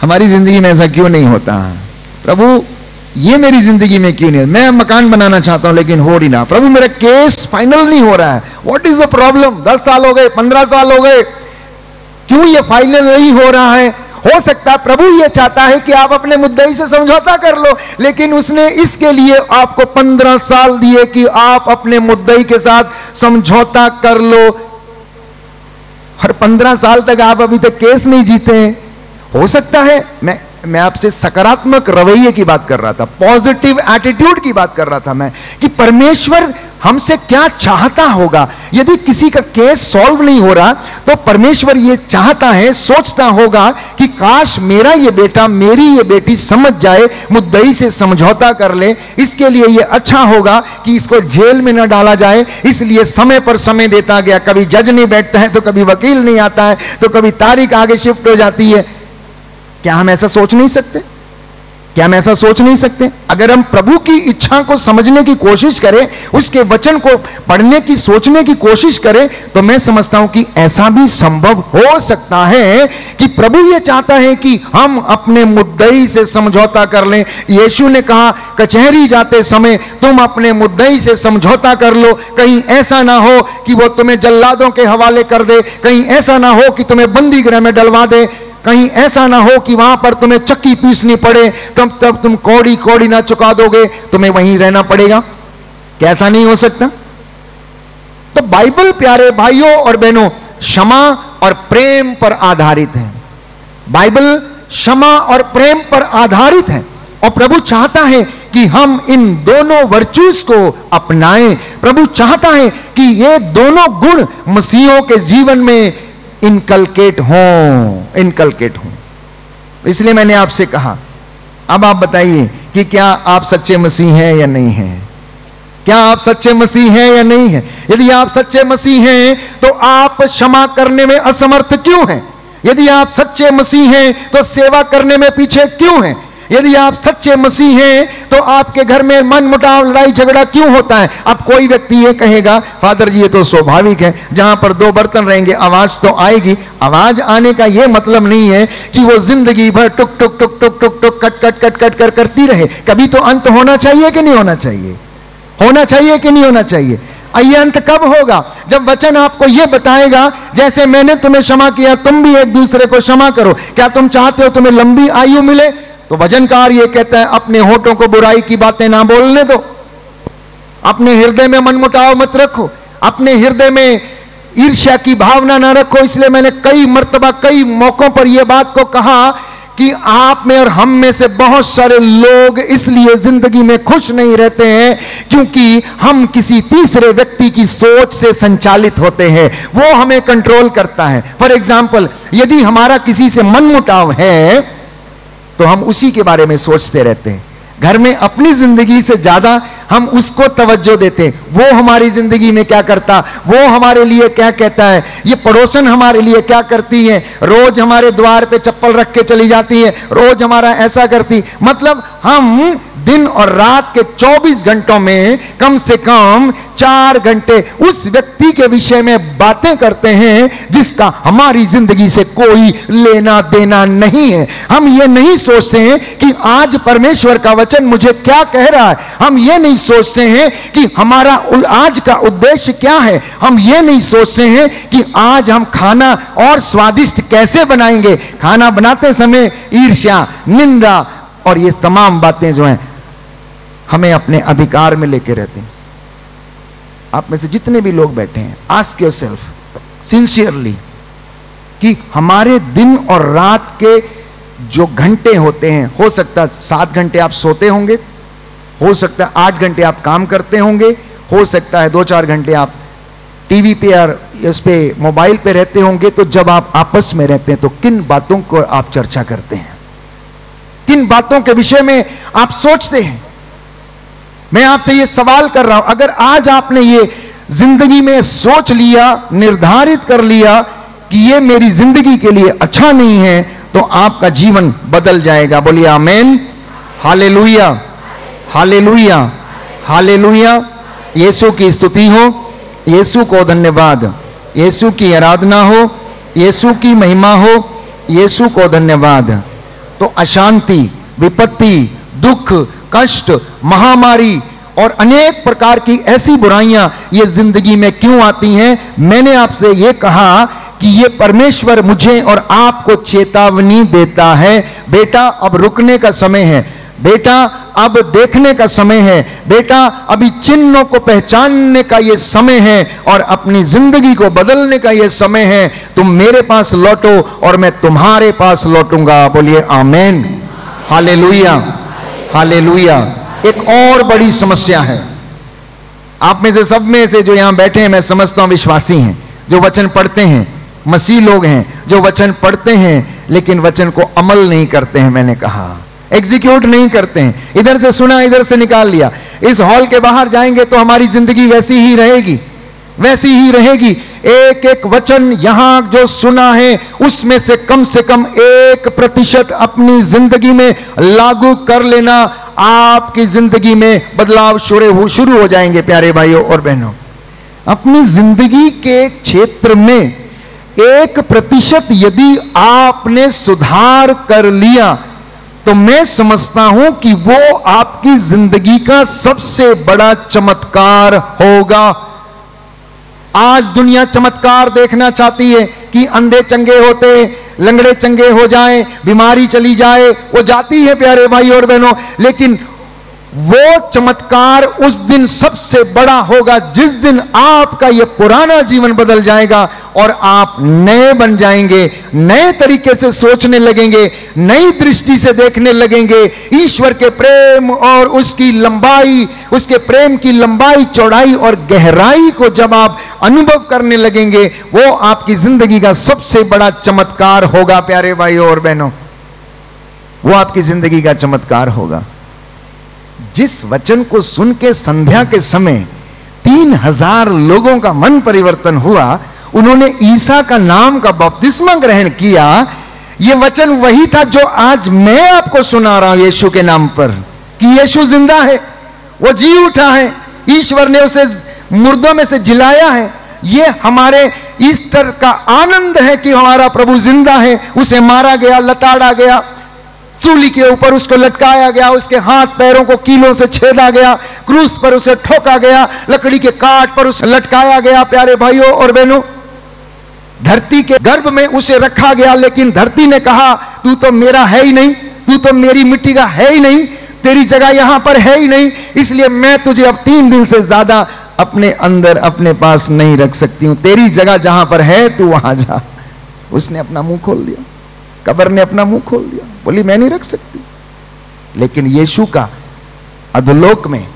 हमारी ज़िंदगी में ऐसा क्यों नहीं होता? प्रभु, ये मेरी ज़िंदगी में क्यों नहीं मैं मकान बनाना चाहता हूँ, लेकिन हो नहीं ना प्रभु, मेरा केस फाइनल नहीं हो रहा है। व्हाट इज़ द प्रॉब्लम दस साल हो गए, पंद्रह साल हो गए। क्यों ये फाइनल नहीं हो रहा है? हो सकता है प्रभु ये चाहता है कि आप अपने मुद्दे से समझौता कर लो, लेकिन उसने इसके लिए आपको पंद्रह साल दिए कि आप अपने मुद्दे के साथ समझौता कर लो। और पंद्रह साल तक आप अभी तक केस नहीं जीते हैं। हो सकता है, मैं मैं आपसे सकारात्मक रवैये की बात कर रहा था, पॉजिटिव एटीट्यूड की बात कर रहा था मैं, कि परमेश्वर हमसे क्या चाहता होगा? यदि किसी का केस सॉल्व नहीं हो रहा तो परमेश्वर ये चाहता है, सोचता होगा कि काश मेरा ये बेटा, मेरी ये बेटी समझ जाए मुद्दई से समझौता कर ले। इसके लिए ये अच्छा होगा कि इसको जेल में ना डाला जाए। इसलिए समय पर समय देता गया। कभी जज नहीं बैठता है तो कभी वकील नहीं आता है तो कभी तारीख आगे शिफ्ट हो जाती है। क्या हम ऐसा सोच नहीं सकते? क्या हम ऐसा सोच नहीं सकते? अगर हम प्रभु की इच्छा को समझने की कोशिश करें, उसके वचन को पढ़ने की, सोचने की कोशिश करें तो मैं समझता हूँ कि ऐसा भी संभव हो सकता है कि प्रभु यह चाहता है कि हम अपने मुद्दई से समझौता कर लें। यीशु ने कहा, कचहरी जाते समय तुम अपने मुद्दई से समझौता कर लो। कहीं ऐसा ना हो कि वो तुम्हें जल्लादों के हवाले कर दे। कहीं ऐसा ना हो कि तुम्हें बंदी गृह में डलवा दे। कहीं ऐसा ना हो कि वहाँ पर तुम्हें चक्की पीसनी पड़े, तब तब तुम कौड़ी कौड़ी ना चुका दोगे, तुम्हें वहीं रहना पड़ेगा। कैसा नहीं हो सकता? तो बाइबल प्यारे भाइयों और बहनों, क्षमा और प्रेम पर आधारित है। बाइबल क्षमा और प्रेम पर आधारित है और प्रभु चाहता है कि हम इन दोनों वर्चूस को अपनाएँ। प्रभु चाहता है कि ये दोनों गुण मसीहों के जीवन में इनकलकेट हो इनकलकेट हो। इसलिए मैंने आपसे कहा, अब आप बताइए कि क्या आप सच्चे मसीह हैं या नहीं हैं? क्या आप सच्चे मसीह हैं या नहीं हैं? यदि आप सच्चे मसीह हैं तो आप क्षमा करने में असमर्थ क्यों हैं? यदि आप सच्चे मसीह हैं तो सेवा करने में पीछे क्यों हैं? यदि आप सच्चे मसीह हैं तो आपके घर में मन मुटाव लड़ाई झगड़ा क्यों होता है? अब कोई व्यक्ति ये कहेगा, फादर जी, ये तो स्वाभाविक है, जहाँ पर दो बर्तन रहेंगे, आवाज़ तो आएगी। आवाज़ आने का यह मतलब नहीं है कि वो ज़िंदगी भर टुक टुक टुक टुक टुक टुक, कट कट कट कट, कर, करती रहे। कभी तो अंत होना चाहिए कि नहीं होना चाहिए? होना चाहिए कि नहीं होना चाहिए? ये अंत कब होगा? जब वचन आपको यह बताएगा, जैसे मैंने तुम्हें क्षमा किया, तुम भी एक दूसरे को क्षमा करो। क्या तुम चाहते हो तुम्हें लंबी आयु मिले? तो वजनकार ये कहता है, अपने होठों को बुराई की बातें ना बोलने दो। अपने हृदय में मनमुटाव मत रखो। अपने हृदय में ईर्ष्या की भावना ना रखो। इसलिए मैंने कई मर्तबा, कई मौकों पर यह बात को कहा कि आप में और हम में से बहुत सारे लोग इसलिए ज़िंदगी में खुश नहीं रहते हैं क्योंकि हम किसी तीसरे व्यक्ति की सोच से संचालित होते हैं। वो हमें कंट्रोल करता है। फॉर एग्ज़ाम्पल यदि हमारा किसी से मनमुटाव है तो हम उसी के बारे में सोचते रहते हैं। घर में अपनी ज़िंदगी से ज़्यादा हम उसको तवज्जो देते हैं। वो हमारी ज़िंदगी में क्या करता? वो हमारे लिए क्या कहता है? ये पड़ोसन हमारे लिए क्या करती है? रोज हमारे द्वार पे चप्पल रख के चली जाती है। रोज हमारा ऐसा करती मतलब हम दिन और रात के 24 घंटों में कम से कम चार घंटे उस व्यक्ति के विषय में बातें करते हैं जिसका हमारी ज़िंदगी से कोई लेना देना नहीं है। हम ये नहीं सोचते हैं कि आज परमेश्वर का वचन मुझे क्या कह रहा है। हम ये नहीं सोचते हैं कि हमारा आज का उद्देश्य क्या है। हम ये नहीं सोचते हैं कि आज हम खाना और स्वादिष्ट कैसे बनाएँगे। खाना बनाते समय ईर्ष्या, निंदा और ये तमाम बातें जो हैं हमें अपने अधिकार में लेके रहते हैं। आप में से जितने भी लोग बैठे हैं आस्क योर सेल्फ सिंसियरली कि हमारे दिन और रात के जो घंटे होते हैं, हो सकता है सात घंटे आप सोते होंगे, हो सकता है आठ घंटे आप काम करते होंगे, हो सकता है दो चार घंटे आप टीवी पे और इस पे मोबाइल पे रहते होंगे तो जब आप आपस में रहते हैं तो किन बातों को आप चर्चा करते हैं? किन बातों के विषय में आप सोचते हैं? मैं आपसे ये सवाल कर रहा हूँ, अगर आज आपने ये ज़िंदगी में सोच लिया, निर्धारित कर लिया कि ये मेरी ज़िंदगी के लिए अच्छा नहीं है तो आपका जीवन बदल जाएगा। बोलिए आमेन। हाले लुया हाले लुया हाले लुया यीशु की स्तुति हो, यीशु को धन्यवाद। यीशु की आराधना हो, यीशु की महिमा हो, यीशु को धन्यवाद। तो अशांति, विपत्ति, दुख कष्ट, महामारी और अनेक प्रकार की ऐसी बुराइयाँ ये ज़िंदगी में क्यों आती हैं? मैंने आपसे ये कहा कि ये परमेश्वर मुझे और आपको चेतावनी देता है। बेटा, अब रुकने का समय है। बेटा, अब देखने का समय है। बेटा, अभी चिन्हों को पहचानने का यह समय है और अपनी ज़िंदगी को बदलने का यह समय है। तुम मेरे पास लौटो और मैं तुम्हारे पास लौटूँगा। बोलिए, आमेन। हालेलुया। हालेलुया। एक और बड़ी समस्या है। आप में से सब में से जो यहाँ बैठे हैं, मैं समझता हूँ विश्वासी हैं, जो वचन पढ़ते हैं, मसीह लोग हैं, जो वचन पढ़ते हैं, लेकिन वचन को अमल नहीं करते हैं, मैंने कहा। एग्जीक्यूट नहीं करते हैं। इधर से सुना, इधर से निकाल लिया। इस हॉल के बाहर जाएँगे तो हमारी ज़िंदगी वैसी ही रहेगी। वैसी ही रहेगी। एक एक वचन यहाँ जो सुना है, उसमें से कम से कम एक प्रतिशत अपनी ज़िंदगी में लागू कर लेना। आपकी ज़िंदगी में बदलाव शुरू शुरू हो जाएँगे, प्यारे भाइयों और बहनों। अपनी ज़िंदगी के क्षेत्र में एक प्रतिशत यदि आपने सुधार कर लिया तो मैं समझता हूँ कि वो आपकी ज़िंदगी का सबसे बड़ा चमत्कार होगा। आज दुनिया चमत्कार देखना चाहती है कि अंधे चंगे होते, लंगड़े चंगे हो जाएँ, बीमारी चली जाए, वो जाती है प्यारे भाई और बहनों, लेकिन वो चमत्कार उस दिन सबसे बड़ा होगा जिस दिन आपका ये पुराना जीवन बदल जाएगा और आप नए बन जाएँगे, नए तरीके से सोचने लगेंगे, नई दृष्टि से देखने लगेंगे। ईश्वर के प्रेम और उसकी लंबाई, उसके प्रेम की लंबाई, चौड़ाई और गहराई को जब आप अनुभव करने लगेंगे, वो आपकी ज़िंदगी का सबसे बड़ा चमत्कार होगा, प्यारे भाइयों और बहनों। वो आपकी ज़िंदगी का चमत्कार होगा। जिस वचन को सुन के संध्या के समय तीन हज़ार लोगों का मन परिवर्तन हुआ, उन्होंने ईसा का नाम का बपतिस्मा ग्रहण किया यह वचन वही था जो आज मैं आपको सुना रहा हूँ यीशु के नाम पर, कि यीशु ज़िंदा है, वो जी उठा है, ईश्वर ने उसे मुर्दों में से जिलाया है। ये हमारे ईस्टर का आनंद है कि हमारा प्रभु ज़िंदा है, उसे मारा गया, लताड़ा गया चूली के ऊपर उसको लटकाया गया, उसके हाथ पैरों को कीलों से छेदा गया, क्रूस पर उसे ठोका गया, लकड़ी के काट पर उसे लटकाया गया, प्यारे भाइयों और बहनों। धरती के गर्भ में उसे रखा गया, लेकिन धरती ने कहा, तू तो मेरा है ही नहीं, तू तो मेरी मिट्टी का है ही नहीं, तेरी जगह यहाँ पर है ही नहीं, इसलिए मैं तुझे अब तीन दिन से ज़्यादा अपने अंदर, अपने पास नहीं रख सकती हूँ। तेरी जगह जहाँ पर है, तू वहाँ जा। उसने अपना मुँह खोल दिया। कबर ने अपना मुँह खोल दिया। बोली, मैं नहीं रख सकती। लेकिन यीशु का अधलोक में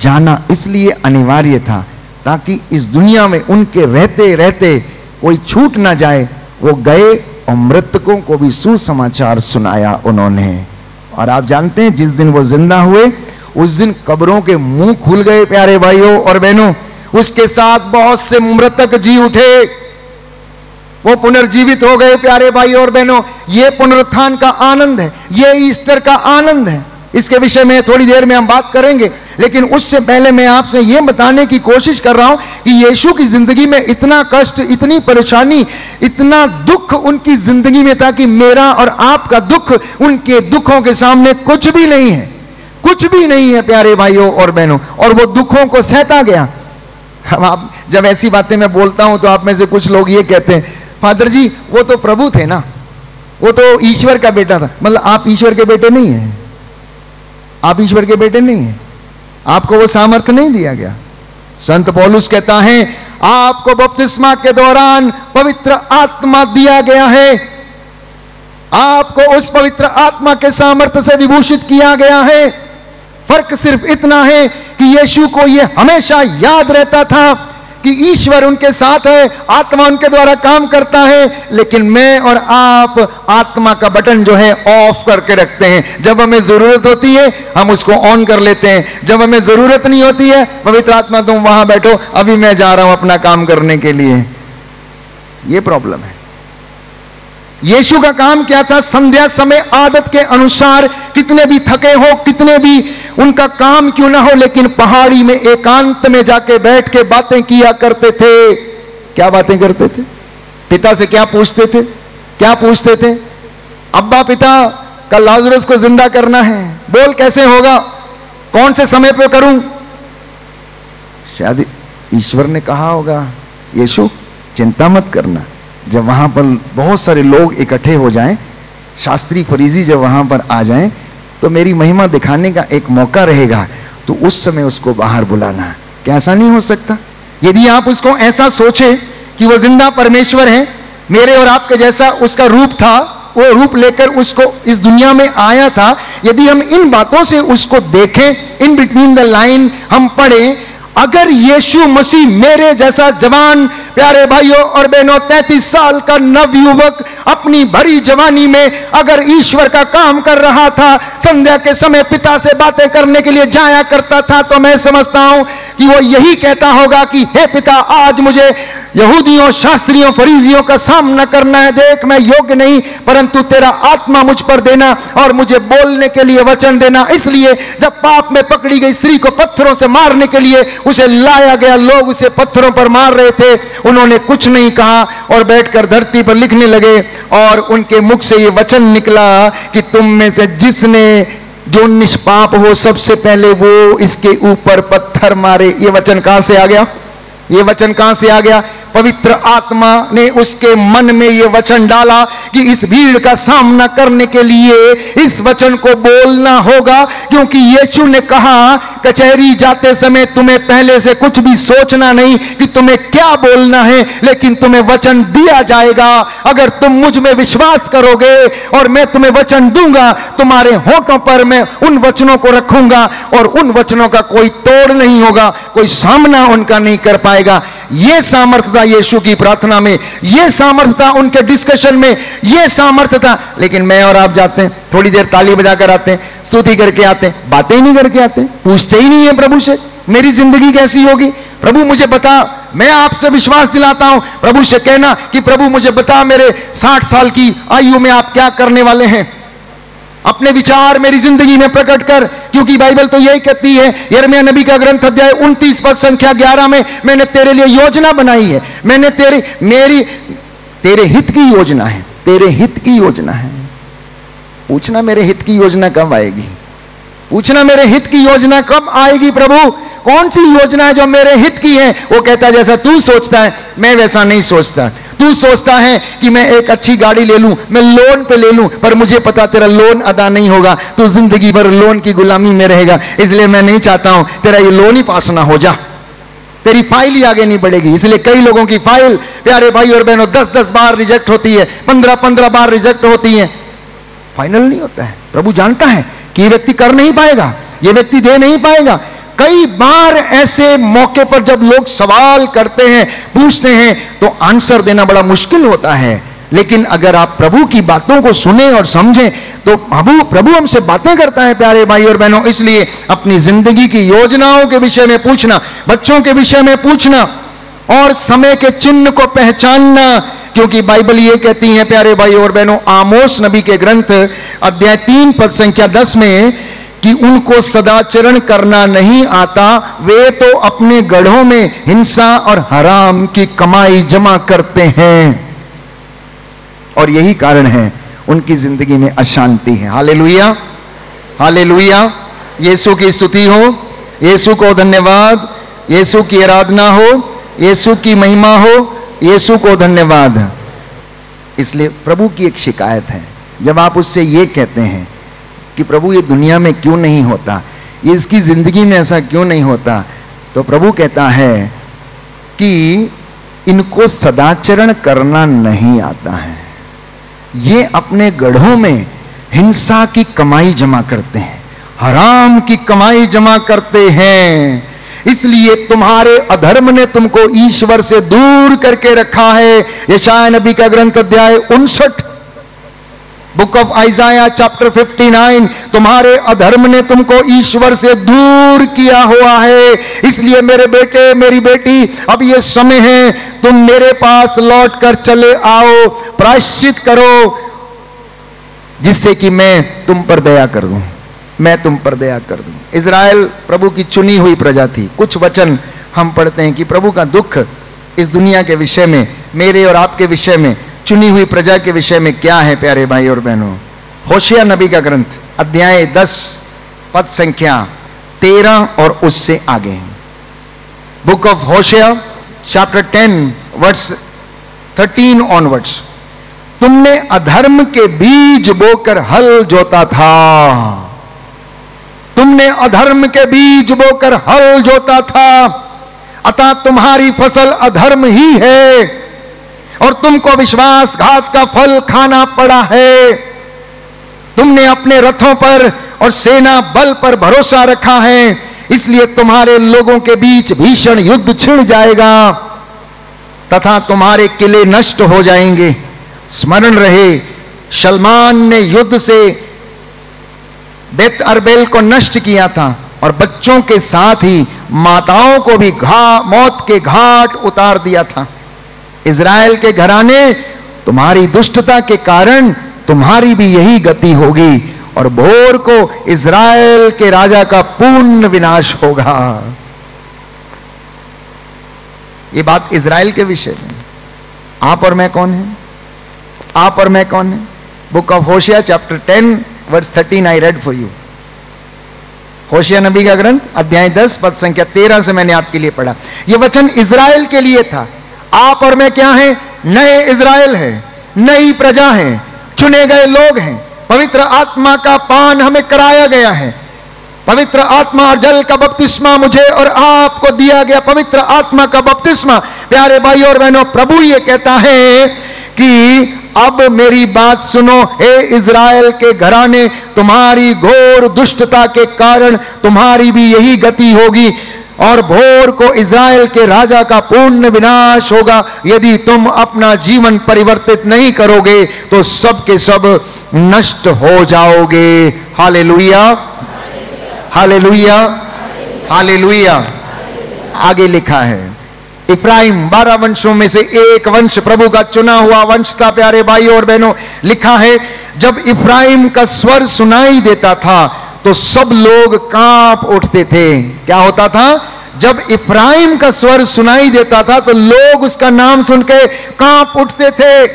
जाना इसलिए अनिवार्य था ताकि इस दुनिया में उनके रहते रहते कोई छूट ना जाए, वो गए और मृतकों को भी सुसमाचार सुनाया उन्होंने। और आप जानते हैं, जिस दिन वो ज़िंदा हुए, उस दिन कब्रों के मुँह खुल गए, प्यारे भाइयों और बहनों। उसके साथ बहुत से मृतक जी उठे। वो पुनर्जीवित हो गए प्यारे भाई और बहनों। ये पुनरुत्थान का आनंद है, ये ईस्टर का आनंद है। इसके विषय में थोड़ी देर में हम बात करेंगे, लेकिन उससे पहले मैं आपसे यह बताने की कोशिश कर रहा हूँ कि यीशु की ज़िंदगी में इतना कष्ट, इतनी परेशानी, इतना दुख उनकी ज़िंदगी में था कि मेरा और आपका दुख उनके दुखों के सामने कुछ भी नहीं है। कुछ भी नहीं है प्यारे भाइयों और बहनों, और वो दुखों को सहता गया। हम आप, जब ऐसी बातें मैं बोलता हूँ तो आप में से कुछ लोग ये कहते हैं फादर जी, वो तो प्रभु थे ना। वो तो ईश्वर का बेटा था। मतलब आप ईश्वर के बेटे नहीं हैं। आप ईश्वर के बेटे नहीं हैं। आपको वो सामर्थ्य नहीं दिया गया। संत पौलुस कहता है, आपको बपतिस्मा के दौरान पवित्र आत्मा दिया गया है। आपको उस पवित्र आत्मा के सामर्थ्य से विभूषित किया गया है। फ़र्क सिर्फ़ इतना है कि यीशु को यह हमेशा याद रहता था। कि ईश्वर उनके साथ है, आत्मा उनके द्वारा काम करता है, लेकिन मैं और आप आत्मा का बटन जो है ऑफ़ करके रखते हैं। जब हमें ज़रूरत होती है, हम उसको ऑन कर लेते हैं। जब हमें ज़रूरत नहीं होती है, पवित्र आत्मा, तुम वहाँ बैठो। अभी मैं जा रहा हूँ अपना काम करने के लिए। यह प्रॉब्लम है। यीशु का काम क्या था? संध्या समय, आदत के अनुसार कितने भी थके हो, कितने भी उनका काम क्यों ना हो, लेकिन पहाड़ी में एकांत में जाके बैठ के बातें किया करते थे। क्या बातें करते थे? पिता से क्या पूछते थे? क्या पूछते थे? अब्बा, पिता, कल लाजरस को ज़िंदा करना है। बोल, कैसे होगा? कौन से समय पे करूँ? शायद ईश्वर ने कहा होगा, यीशु, चिंता मत करना। जब वहाँ पर बहुत सारे लोग इकट्ठे हो जाएँ, शास्त्री फरीजी जब वहाँ पर आ जाएँ तो मेरी महिमा दिखाने का एक मौका रहेगा तो उस समय उसको बाहर बुलाना। क्या ऐसा नहीं हो सकता? यदि आप उसको ऐसा सोचे कि वो ज़िंदा परमेश्वर है, मेरे और आपके जैसा उसका रूप था, वो रूप लेकर उसको इस दुनिया में आया था, यदि हम इन बातों से उसको देखें इन बिटवीन द लाइन हम पढ़ें, अगर यीशु मसीह मेरे जैसा जवान प्यारे भाइयों और बहनों, तैतीस साल का नव युवक अपनी भरी जवानी में अगर ईश्वर का काम कर रहा था, संध्या के समय पिता से बातें करने के लिए जाया करता था तो मैं समझता हूँ कि वो यही कहता होगा कि, हे पिता, आज मुझे यहूदियों, शास्त्रियों फरीजियों का सामना करना है। देख, मैं योग्य नहीं, परंतु तेरा आत्मा मुझ पर देना और मुझे बोलने के लिए वचन देना। इसलिए जब पाप में पकड़ी गई स्त्री को पत्थरों से मारने के लिए उसे लाया गया, लोग उसे पत्थरों पर मार रहे थे। उन्होंने कुछ नहीं कहा और बैठकर धरती पर लिखने लगे और उनके मुख से ये वचन निकला कि तुम में से जिसने जो निष्पाप हो सबसे पहले वो इसके ऊपर पत्थर मारे। ये वचन कहाँ से आ गया? ये वचन कहाँ से आ गया? पवित्र आत्मा ने उसके मन में यह वचन डाला कि इस भीड़ का सामना करने के लिए इस वचन को बोलना होगा, क्योंकि यीशु ने कहा, कचहरी जाते समय तुम्हें पहले से कुछ भी सोचना नहीं कि तुम्हें क्या बोलना है, लेकिन तुम्हें वचन दिया जाएगा। अगर तुम मुझमें विश्वास करोगे और मैं तुम्हें वचन दूँगा, तुम्हारे होठों पर मैं उन वचनों को रखूँगा और उन वचनों का कोई तोड़ नहीं होगा, कोई सामना उनका नहीं कर पाएगा। यह सामर्थ्यता यीशु की प्रार्थना में यह सामर्थ्यता उनके डिस्कशन में यह सामर्थ्यता लेकिन मैं और आप जाते हैं, थोड़ी देर ताली बजाकर आते हैं, स्तुति करके आते हैं, बातें ही नहीं करके आते पूछते ही नहीं है प्रभु से, मेरी ज़िंदगी कैसी होगी? प्रभु मुझे बता, मैं आपसे विश्वास दिलाता हूँ, प्रभु से कहना कि प्रभु मुझे बता मेरे साठ साल की आयु में आप क्या करने वाले हैं? अपने विचार मेरी ज़िंदगी में प्रकट कर, क्योंकि बाइबल तो यही कहती है, यरमिया नबी का ग्रंथ अध्याय 29 पद संख्या 11 में, मैंने तेरे लिए योजना बनाई है, मैंने तेरी, मेरी, तेरे हित की योजना है, तेरे हित की योजना है। पूछना मेरे हित की योजना कब आएगी? पूछना मेरे हित की योजना कब आएगी प्रभु? कौन सी योजना है जो मेरे हित की है? वो कहता है, जैसा तू सोचता है, मैं वैसा नहीं सोचता। तू सोचता है कि मैं एक अच्छी गाड़ी ले लूँ, मैं लोन पे ले लूँ, पर मुझे पता तेरा लोन अदा नहीं होगा। तू ज़िंदगी भर लोन की गुलामी में रहेगा, इसलिए मैं नहीं चाहता हूँ तेरा ये लोन ही पास ना हो जा। तेरी फ़ाइल ही आगे नहीं बढ़ेगी, इसलिए कई लोगों की फ़ाइल प्यारे भाई और बहनों दस दस बार रिजेक्ट होती है पंद्रह पंद्रह बार रिजेक्ट होती है। फाइनल नहीं होता है। प्रभु जानता है कि ये व्यक्ति कर नहीं पाएगा, ये व्यक्ति दे नहीं पाएगा कई बार ऐसे मौके पर जब लोग सवाल करते हैं, पूछते हैं तो आंसर देना बड़ा मुश्किल होता है। लेकिन अगर आप प्रभु की बातों को सुने और समझें तो प्रभु प्रभु हमसे बातें करता है, प्यारे भाई और बहनों। इसलिए अपनी ज़िंदगी की योजनाओं के विषय में पूछना, बच्चों के विषय में पूछना, और समय के चिन्ह को पहचानना, क्योंकि बाइबल ये कहती है, प्यारे भाई और बहनों, आमोस नबी के ग्रंथ, अध्याय तीन, पद संख्या दस में कि उनको सदाचरण करना नहीं आता, वे तो अपने गढ़ों में हिंसा और हराम की कमाई जमा करते हैं। और यही कारण है, उनकी ज़िंदगी में अशांति है। हाले लुया हाले लुया यीशु की स्तुति हो येसु को धन्यवाद। येसु की आराधना हो येसु की महिमा हो येसु को धन्यवाद। इसलिए प्रभु की एक शिकायत है। जब आप उससे ये कहते हैं कि प्रभु, ये दुनिया में क्यों नहीं होता? ये इसकी ज़िंदगी में ऐसा क्यों नहीं होता? तो प्रभु कहता है कि इनको सदाचरण करना नहीं आता है। ये अपने गढ़ों में हिंसा की कमाई जमा करते हैं, हराम की कमाई जमा करते हैं। इसलिए तुम्हारे अधर्म ने तुमको ईश्वर से दूर करके रखा है। यशाया नबी का ग्रंथ अध्याय उनसठ बुक ऑफ़ आइजाया, चैप्टर 59 तुम्हारे अधर्म ने तुमको ईश्वर से दूर किया हुआ है। इसलिए मेरे बेटे, मेरी बेटी, अब ये समय है, तुम मेरे पास लौट कर चले आओ, प्रायश्चित करो, जिससे कि मैं तुम पर दया कर दूँ। मैं तुम पर दया कर दूँ। इज़राइल प्रभु की चुनी हुई प्रजा थी। कुछ वचन हम पढ़ते हैं कि प्रभु का दुख इस दुनिया के विषय में, मेरे और आपके विषय में चुनी हुई प्रजा के विषय में क्या है, प्यारे भाई और बहनों? होशिया नबी का ग्रंथ, अध्याय दस, पद संख्या तेरह और उससे आगे book of Hosea chapter ten words thirteen onwards तुमने अधर्म के बीज बोकर हल जोता था। तुमने अधर्म के बीज बोकर हल जोता था। अतः तुम्हारी फ़सल अधर्म ही है। और तुमको विश्वासघात का फल खाना पड़ा है। तुमने अपने रथों पर और सेना बल पर भरोसा रखा है। इसलिए तुम्हारे लोगों के बीच भीषण युद्ध छिड़ जाएगा तथा तुम्हारे किले नष्ट हो जाएँगे। स्मरण रहे, सलमान ने युद्ध से बेत अरबेल को नष्ट किया था और बच्चों के साथ ही माताओं को भी घा, मौत के घाट उतार दिया था। इज़राइल के घराने, तुम्हारी दुष्टता के कारण तुम्हारी भी यही गति होगी और भोर को इज़राइल के राजा का पूर्ण विनाश होगा। ये बात इज़राइल के विषय में। आप और मैं कौन है? आप और मैं कौन है? Book of Hosea chapter ten verse thirteen I read for you Hosea नबी का ग्रंथ, अध्याय दस, पद संख्या तेरह से मैंने आपके लिए पढ़ा। यह वचन इज़राइल के लिए था। आप और मैं क्या हैं? नए इज़राइल है, नई प्रजा है, चुने गए लोग हैं। पवित्र आत्मा का पान हमें कराया गया है। पवित्र आत्मा और जल का बपतिस्मा मुझे और आपको दिया गया पवित्र आत्मा का बपतिस्मा। प्यारे भाई और बहनों, प्रभु ये कहता है कि अब मेरी बात सुनो, हे इज़राइल के घराने, तुम्हारी घोर दुष्टता के कारण तुम्हारी भी यही गति होगी। और भोर को इज़राइल के राजा का पूर्ण विनाश होगा। यदि तुम अपना जीवन परिवर्तित नहीं करोगे तो सब के सब नष्ट हो जाओगे। हाले लुया हाले हालेलुया। हालेलुया। हालेलुया। आगे लिखा है इफ्राइम बारह वंशों में से एक वंश प्रभु का चुना हुआ वंश था, प्यारे भाई और बहनों। लिखा है, जब इफ्राइम का स्वर सुनाई देता था तो सब लोग काँप उठते थे। क्या होता था? जब इफ्राइम का स्वर सुनाई देता था तो लोग उसका नाम सुन के काँप उठते थे।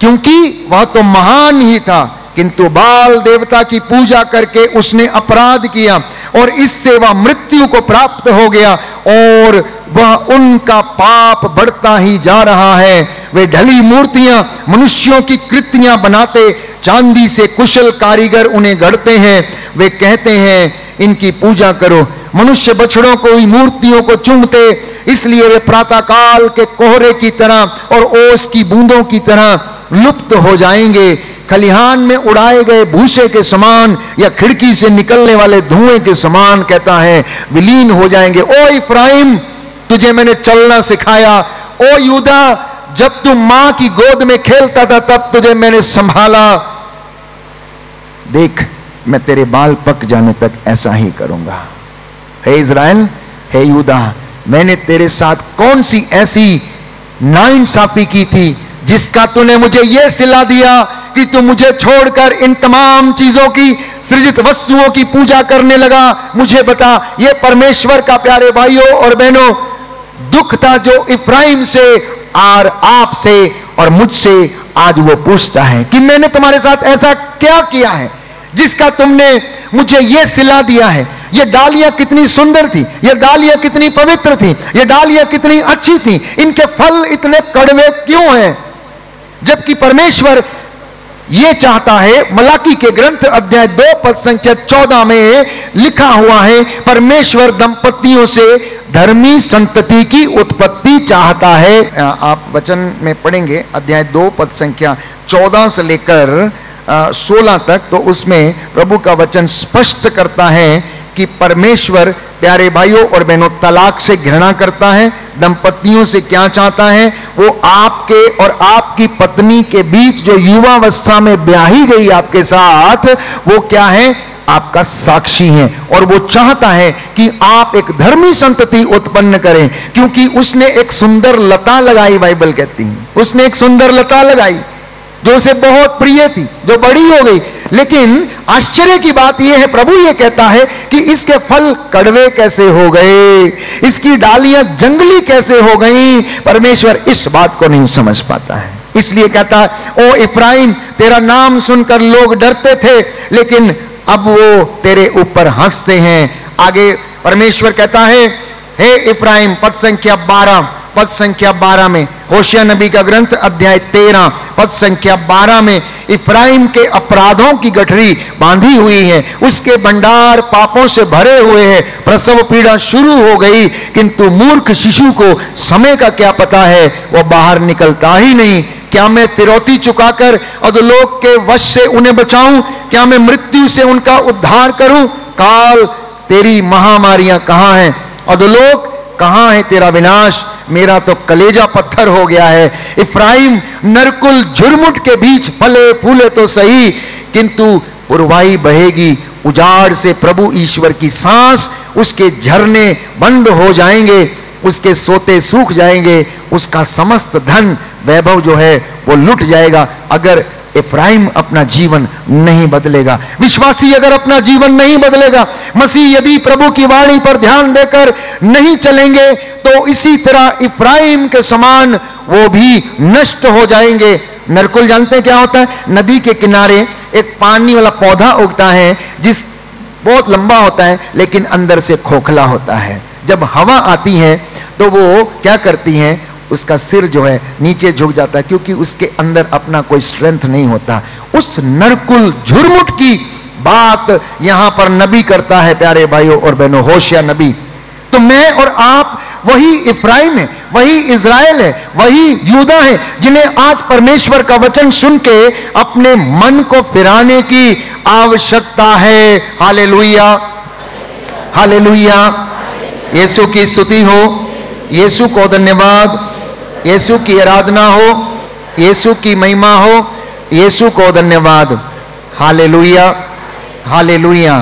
क्योंकि वह तो महान ही था, किंतु बाल देवता की पूजा करके उसने अपराध किया और इससे वह मृत्यु को प्राप्त हो गया और वह उनका पाप बढ़ता ही जा रहा है। वे ढली मूर्तियाँ मनुष्यों की कृतियाँ बनाते, चांदी से कुशल कारीगर उन्हें गढ़ते हैं। वे कहते हैं, इनकी पूजा करो। मनुष्य बछड़ों को मूर्तियों को चूमते इसलिए वे प्रातः काल के कोहरे की तरह और ओस की बूंदों की तरह लुप्त हो जाएँगे। खलिहान में उड़ाए गए भूसे के समान या खिड़की से निकलने वाले धुएँ के समान, कहता है, विलीन हो जाएँगे। ओ इफ्राहिम, तुझे मैंने चलना सिखाया। ओ यूदा जब तू माँ की गोद में खेलता था, तब तुझे मैंने संभाला। देख, मैं तेरे बाल पक जाने तक ऐसा ही करूँगा। हे इज़राइल, हे यूदा, मैंने तेरे साथ कौन सी ऐसी नाइंसाफी की थी, जिसका तूने मुझे यह सिला दिया कि तू मुझे छोड़कर इन तमाम चीज़ों की, सृजित वस्तुओं की पूजा करने लगा। मुझे बता, ये परमेश्वर का प्यारे भाइयों और बहनों, दुख था जो इफ्राइम से और आपसे और मुझसे आज वो पूछता है कि मैंने तुम्हारे साथ ऐसा क्या किया है जिसका तुमने मुझे ये सिला दिया है? ये डालियाँ कितनी सुंदर थी, ये डालियाँ कितनी पवित्र थी, ये डालियाँ कितनी अच्छी थी, इनके फल इतने कड़वे क्यों हैं? जबकि परमेश्वर ये चाहता है, मलाकी के ग्रंथ अध्याय दो पद संख्या चौदह में लिखा हुआ है, परमेश्वर दंपतियों से धर्मी संतति की उत्पत्ति चाहता है। आप वचन में पढ़ेंगे, अध्याय दो पद संख्या चौदह से लेकर सोलह तक तो उसमें प्रभु का वचन स्पष्ट करता है कि परमेश्वर प्यारे भाइयों और बहनों, तलाक से घृणा करता है, दंपतियों से क्या चाहता है, वो आपके और आपकी पत्नी के बीच जो युवावस्था में ब्याही गई आपके साथ, वो क्या है, आपका साक्षी है। और वो चाहता है कि आप एक धर्मी संतति उत्पन्न करें, क्योंकि उसने एक सुंदर लता लगाई, बाइबल कहती है। उसने एक सुंदर लता लगाई, जो उसे बहुत प्रिय थी, जो बड़ी हो गई लेकिन आश्चर्य की बात यह है, प्रभु यह कहता है कि इसके फल कड़वे कैसे हो गए? इसकी डालियाँ जंगली कैसे हो गई? परमेश्वर इस बात को नहीं समझ पाता है। इसलिए कहता है, ओ इफ्राइम, तेरा नाम सुनकर लोग डरते थे, लेकिन अब वो तेरे ऊपर हँसते हैं। आगे परमेश्वर कहता है, हे इब्राहिम पद संख्या बारह पद संख्या बारह में होशिया नबी का ग्रंथ, अध्याय तेरह पद संख्या बारह में, इफ्राइम के अपराधों की गठरी बांधी हुई है, उसके भंडार पापों से भरे हुए हैं, प्रसव पीड़ा शुरू हो गई, किंतु मूर्ख शिशु को समय का क्या पता है, वह बाहर निकलता ही नहीं। क्या मैं फिरौती चुकाकर अधोलोक के वश से उन्हें बचाऊं? क्या मैं मृत्यु से उनका उद्धार करूँ? काल, तेरी महामारियाँ कहाँ हैं? अधोलोक कहाँ है तेरा विनाश? मेरा तो कलेजा पत्थर हो गया है। इफ्राहिम नरकुल झुरमुट के बीच फले फूले तो सही, किंतु पुरवाई बहेगी। उजाड़ से प्रभु ईश्वर की सांस, उसके झरने बंद हो जाएँगे, उसके सोते सूख जाएँगे, उसका समस्त धन वैभव जो है वो लुट जाएगा। अगर इफ्राइम अपना जीवन नहीं बदलेगा। विश्वासी अगर अपना जीवन नहीं बदलेगा, मसीह यदि प्रभु की वाणी पर ध्यान देकर नहीं चलेंगे तो इसी तरह इफ्राइम के समान वो भी नष्ट हो जाएँगे। नरकुल जानते हैं क्या होता है? नदी के किनारे एक पानी वाला पौधा उगता है, जिस बहुत लंबा होता है, लेकिन अंदर से खोखला होता है। जब हवा आती है तो वो क्या करती है? उसका सिर जो है नीचे झुक जाता है, क्योंकि उसके अंदर अपना कोई स्ट्रेंथ नहीं होता। उस नरकुल झुरमुट की बात यहाँ पर नबी करता है, प्यारे भाइयों और बहनों होशिया नबी। तो मैं और आप, वही इफ्राइम है, वही इज़राइल है, वही यूदा है, जिन्हें आज परमेश्वर का वचन सुन के अपने मन को फिराने की आवश्यकता है। हाले लुहिया हालेलुया। हालेलुया। यीशु की स्तुति हो। यीशु को धन्यवाद। यीशु की आराधना हो यीशु की महिमा हो यीशु को धन्यवाद। Hallelujah hallelujah.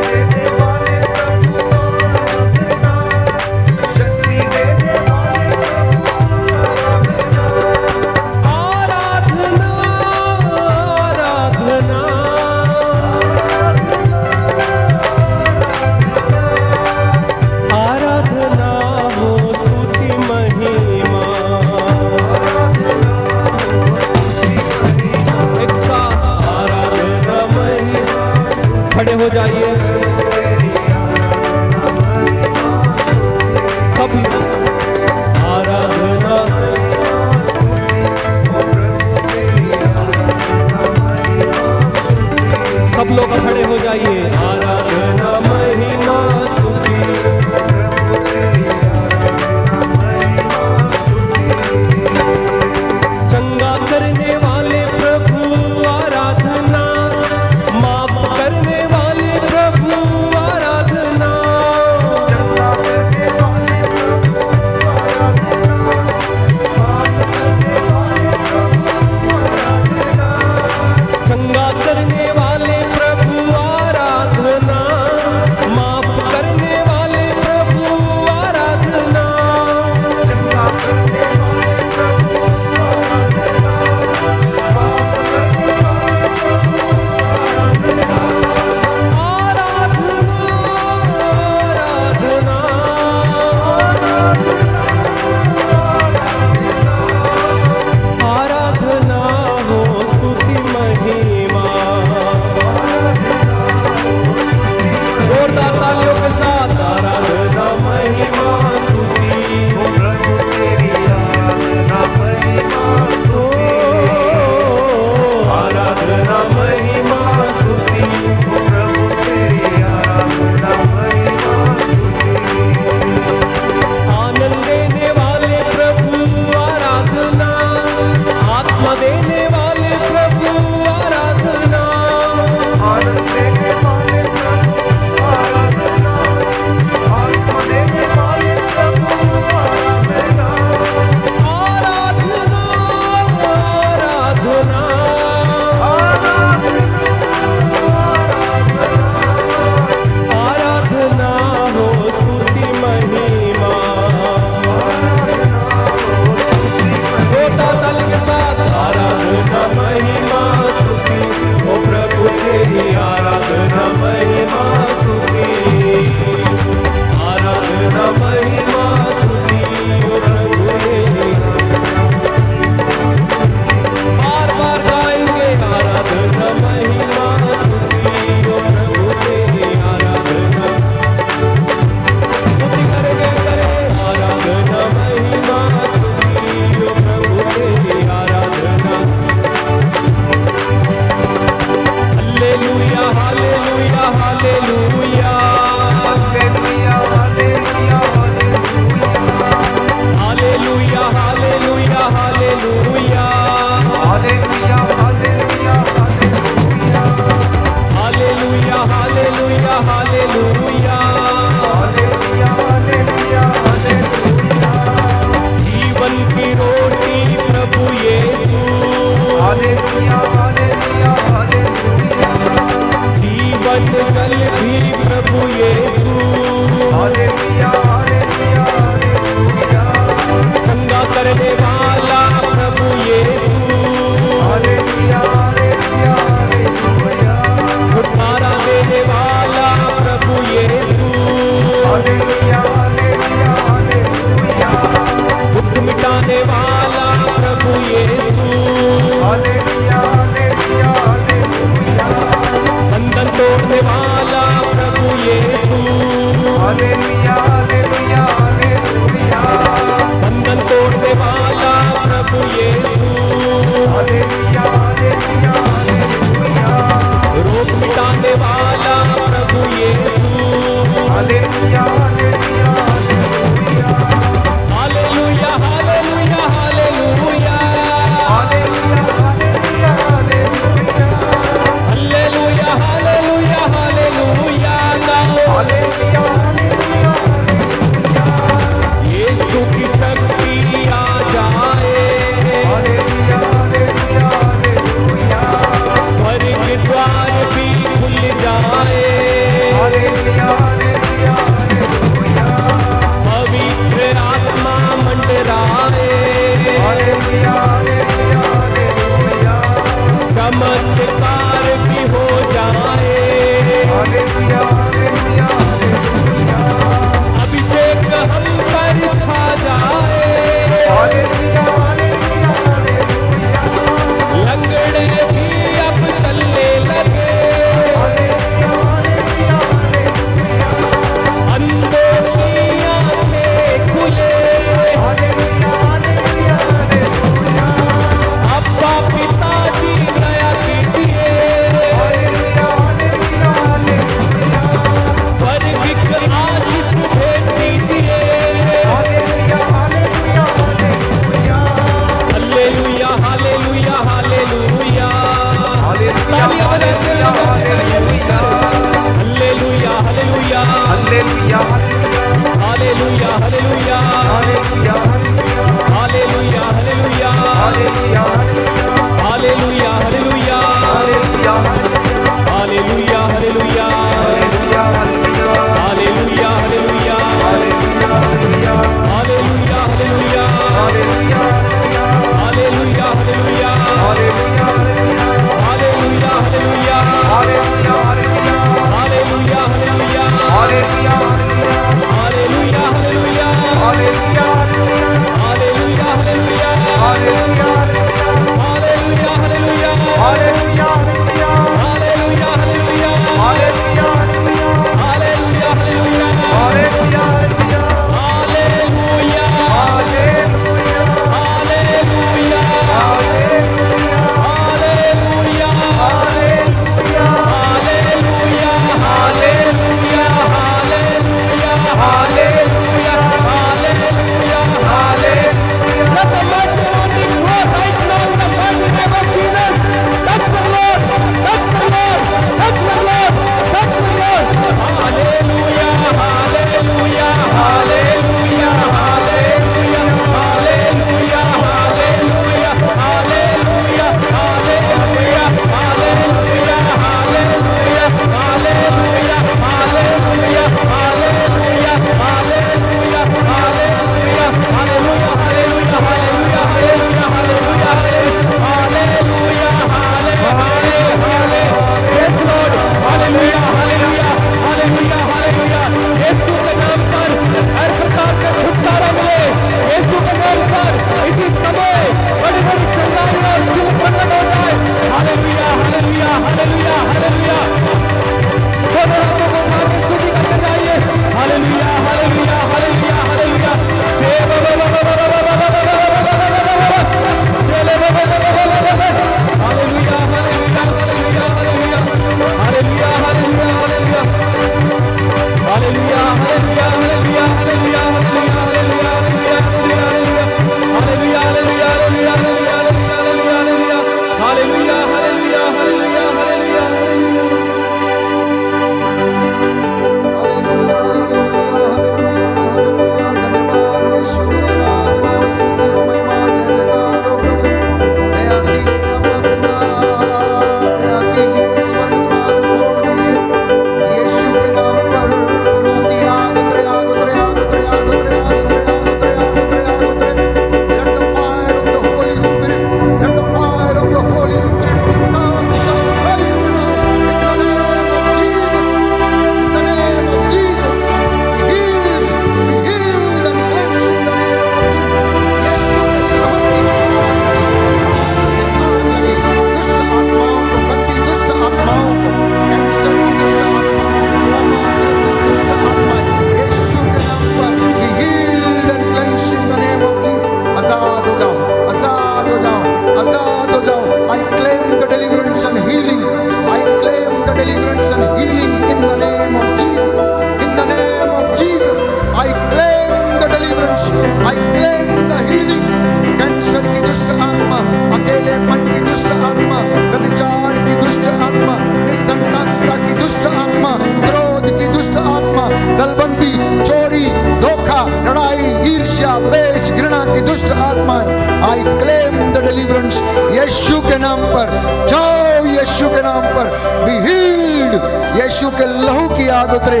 पर बी हील्ड यीशु के लहू की आग उतरे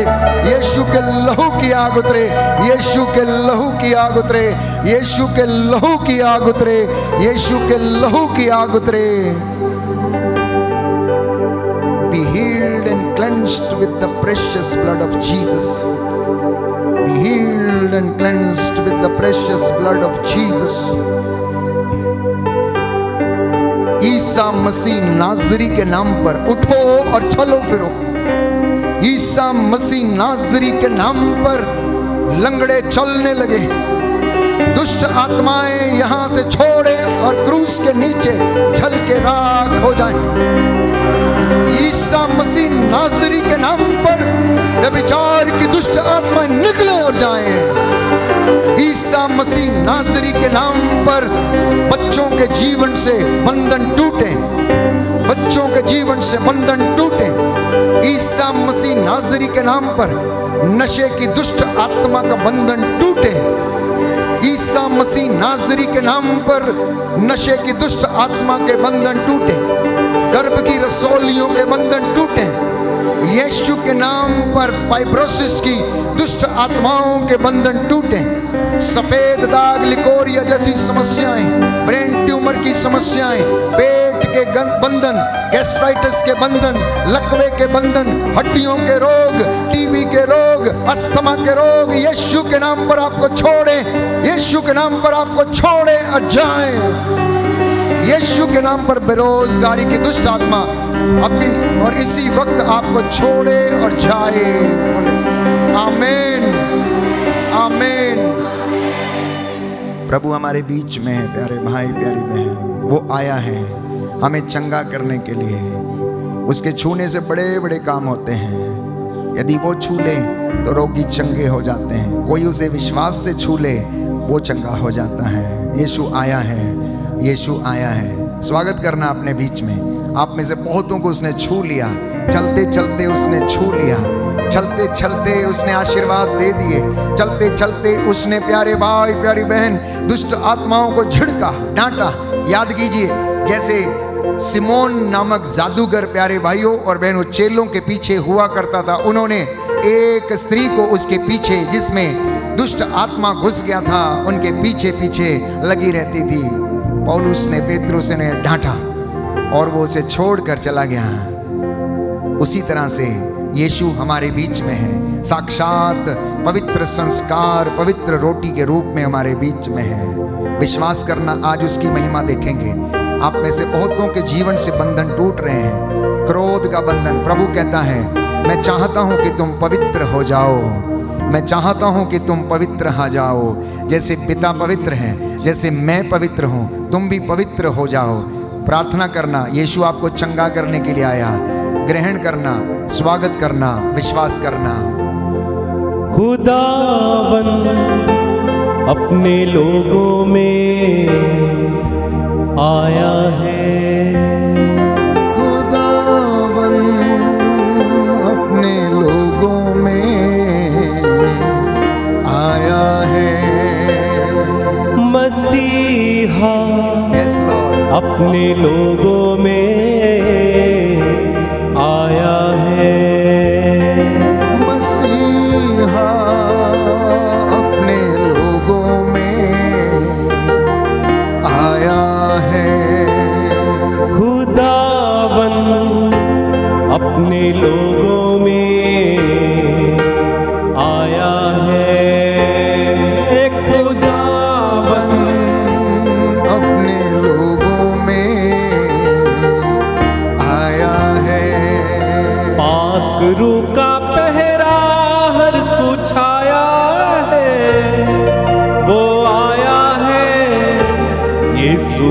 यीशु के लहू की आग उतरे यीशु के लहू की आग उतरे यीशु के लहू की आग उतरे यीशु के लहू की आग उतरे be healed and cleansed with the precious blood of Jesus. Be healed and cleansed with the precious blood of Jesus. ईसा मसीह नाजरी के नाम पर उठो और चलो फिरो। ईसा मसीह नाजरी के नाम पर लंगड़े चलने लगे। दुष्ट आत्माएँ यहाँ से छोड़े और क्रूस के नीचे छल के राख हो जाएँ। ईसा मसीह नाजरी के नाम पर व्यभिचार की दुष्ट आत्माएँ निकले और जाएँ। ईसा मसीह नाजरी के नाम पर बच्चों के जीवन से बंधन टूटे। बच्चों के जीवन से बंधन टूटे। ईसा मसीह नाजरी के नाम पर नशे की दुष्ट आत्मा का बंधन टूटे। ईसा मसीह नाजरी के नाम पर नशे की दुष्ट आत्मा के बंधन टूटे। गर्भ की रसोलियों के बंधन टूटे। यीशु के नाम पर फाइब्रोसिस की दुष्ट आत्माओं के बंधन टूटे। सफ़ेद दाग लिकोरिया जैसी समस्याएँ, ब्रेन ट्यूमर की समस्याएँ, पेट के बंधन, गैस्ट्राइटिस के बंधन, लकवे के बंधन, हड्डियों के रोग टीबी के रोग, अस्थमा के रोग, यीशु के नाम पर आपको छोड़े, यीशु के नाम पर आपको छोड़े और जाएँ। यीशु के नाम पर बेरोजगारी की दुष्ट आत्मा अभी और इसी वक्त आपको छोड़े और जाए। आमेन आमेन प्रभु हमारे बीच में है प्यारे भाई, प्यारी बहन, वो आया है हमें चंगा करने के लिए। उसके छूने से बड़े बड़े काम होते हैं। यदि वो छू ले तो रोगी चंगे हो जाते हैं। कोई उसे विश्वास से छू ले, वो चंगा हो जाता है। यीशु आया है, यीशु आया है। स्वागत करना अपने बीच में। आप में से बहुतों को उसने छू लिया। चलते चलते उसने छू लिया। चलते चलते उसने आशीर्वाद दे दिए। चलते चलते उसने प्यारे भाई, प्यारी बहन, दुष्ट आत्माओं को झिड़का, डांटा। याद कीजिए, जैसे सिमोन नामक जादूगर प्यारे भाइयों और बहनों, चेलों के पीछे हुआ करता था। उन्होंने एक स्त्री को उसके पीछे, जिसमें दुष्ट आत्मा घुस गया था, उनके पीछे पीछे लगी रहती थी। पौलुस ने, पेत्रुस ने डांटा और वो उसे छोड़कर चला गया। उसी तरह से यीशु हमारे बीच में है। साक्षात पवित्र संस्कार, पवित्र रोटी के रूप में हमारे बीच में है। विश्वास करना आज उसकी महिमा देखेंगे। आप में से बहुतों के जीवन से बंधन टूट रहे हैं। क्रोध का बंधन प्रभु कहता है, मैं चाहता हूँ कि तुम पवित्र हो जाओ। मैं चाहता हूँ कि तुम पवित्र आ जाओ। जैसे पिता पवित्र हैं, जैसे मैं पवित्र हूँ, तुम भी पवित्र हो जाओ। प्रार्थना करना, यीशु आपको चंगा करने के लिए आया। ग्रहण करना स्वागत करना विश्वास करना। खुदावन अपने लोगों में आया है। खुदावन अपने लोगों में आया है। मसीहा लॉर्ड अपने लोगों में लोगों में आया है। खुदावन अपने लोगों में आया है। पाक रू का पहरा हर सुछाया है। वो आया है यीशु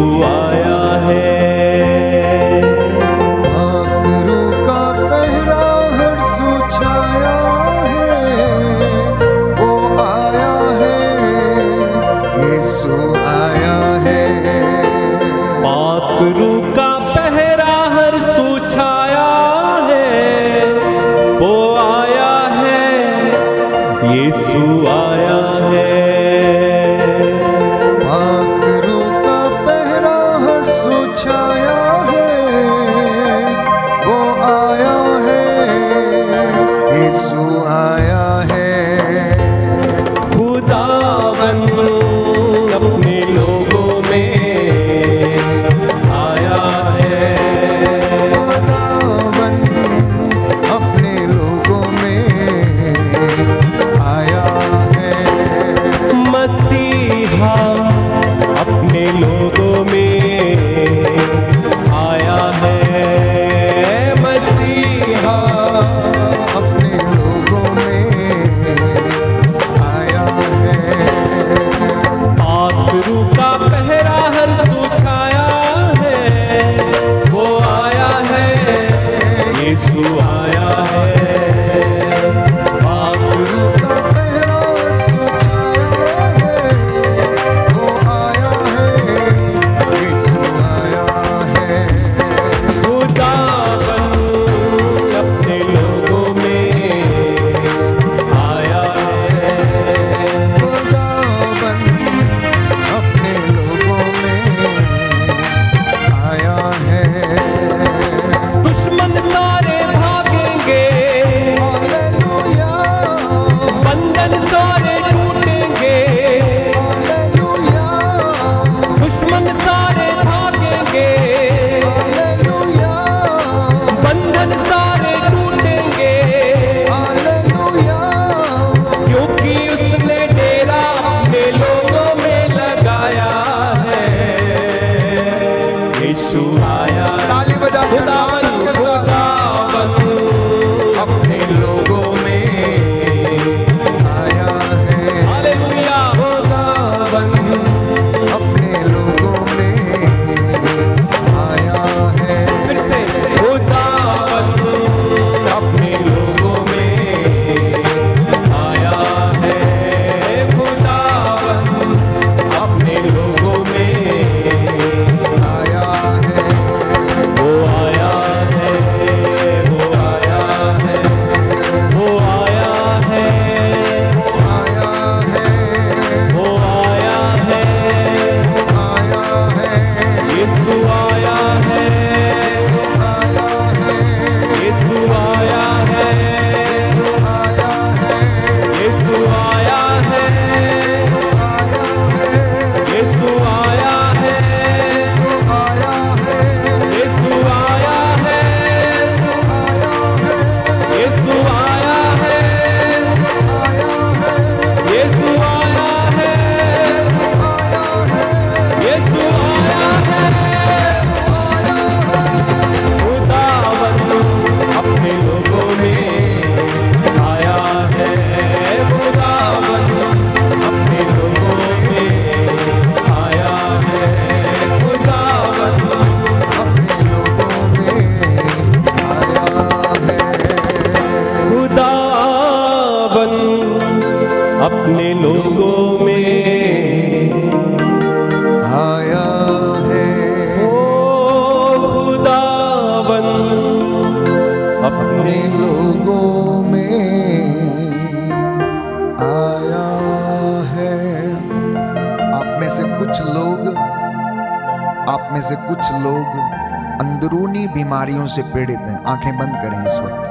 पीड़ित हैं। आँखें बंद करें इस वक्त।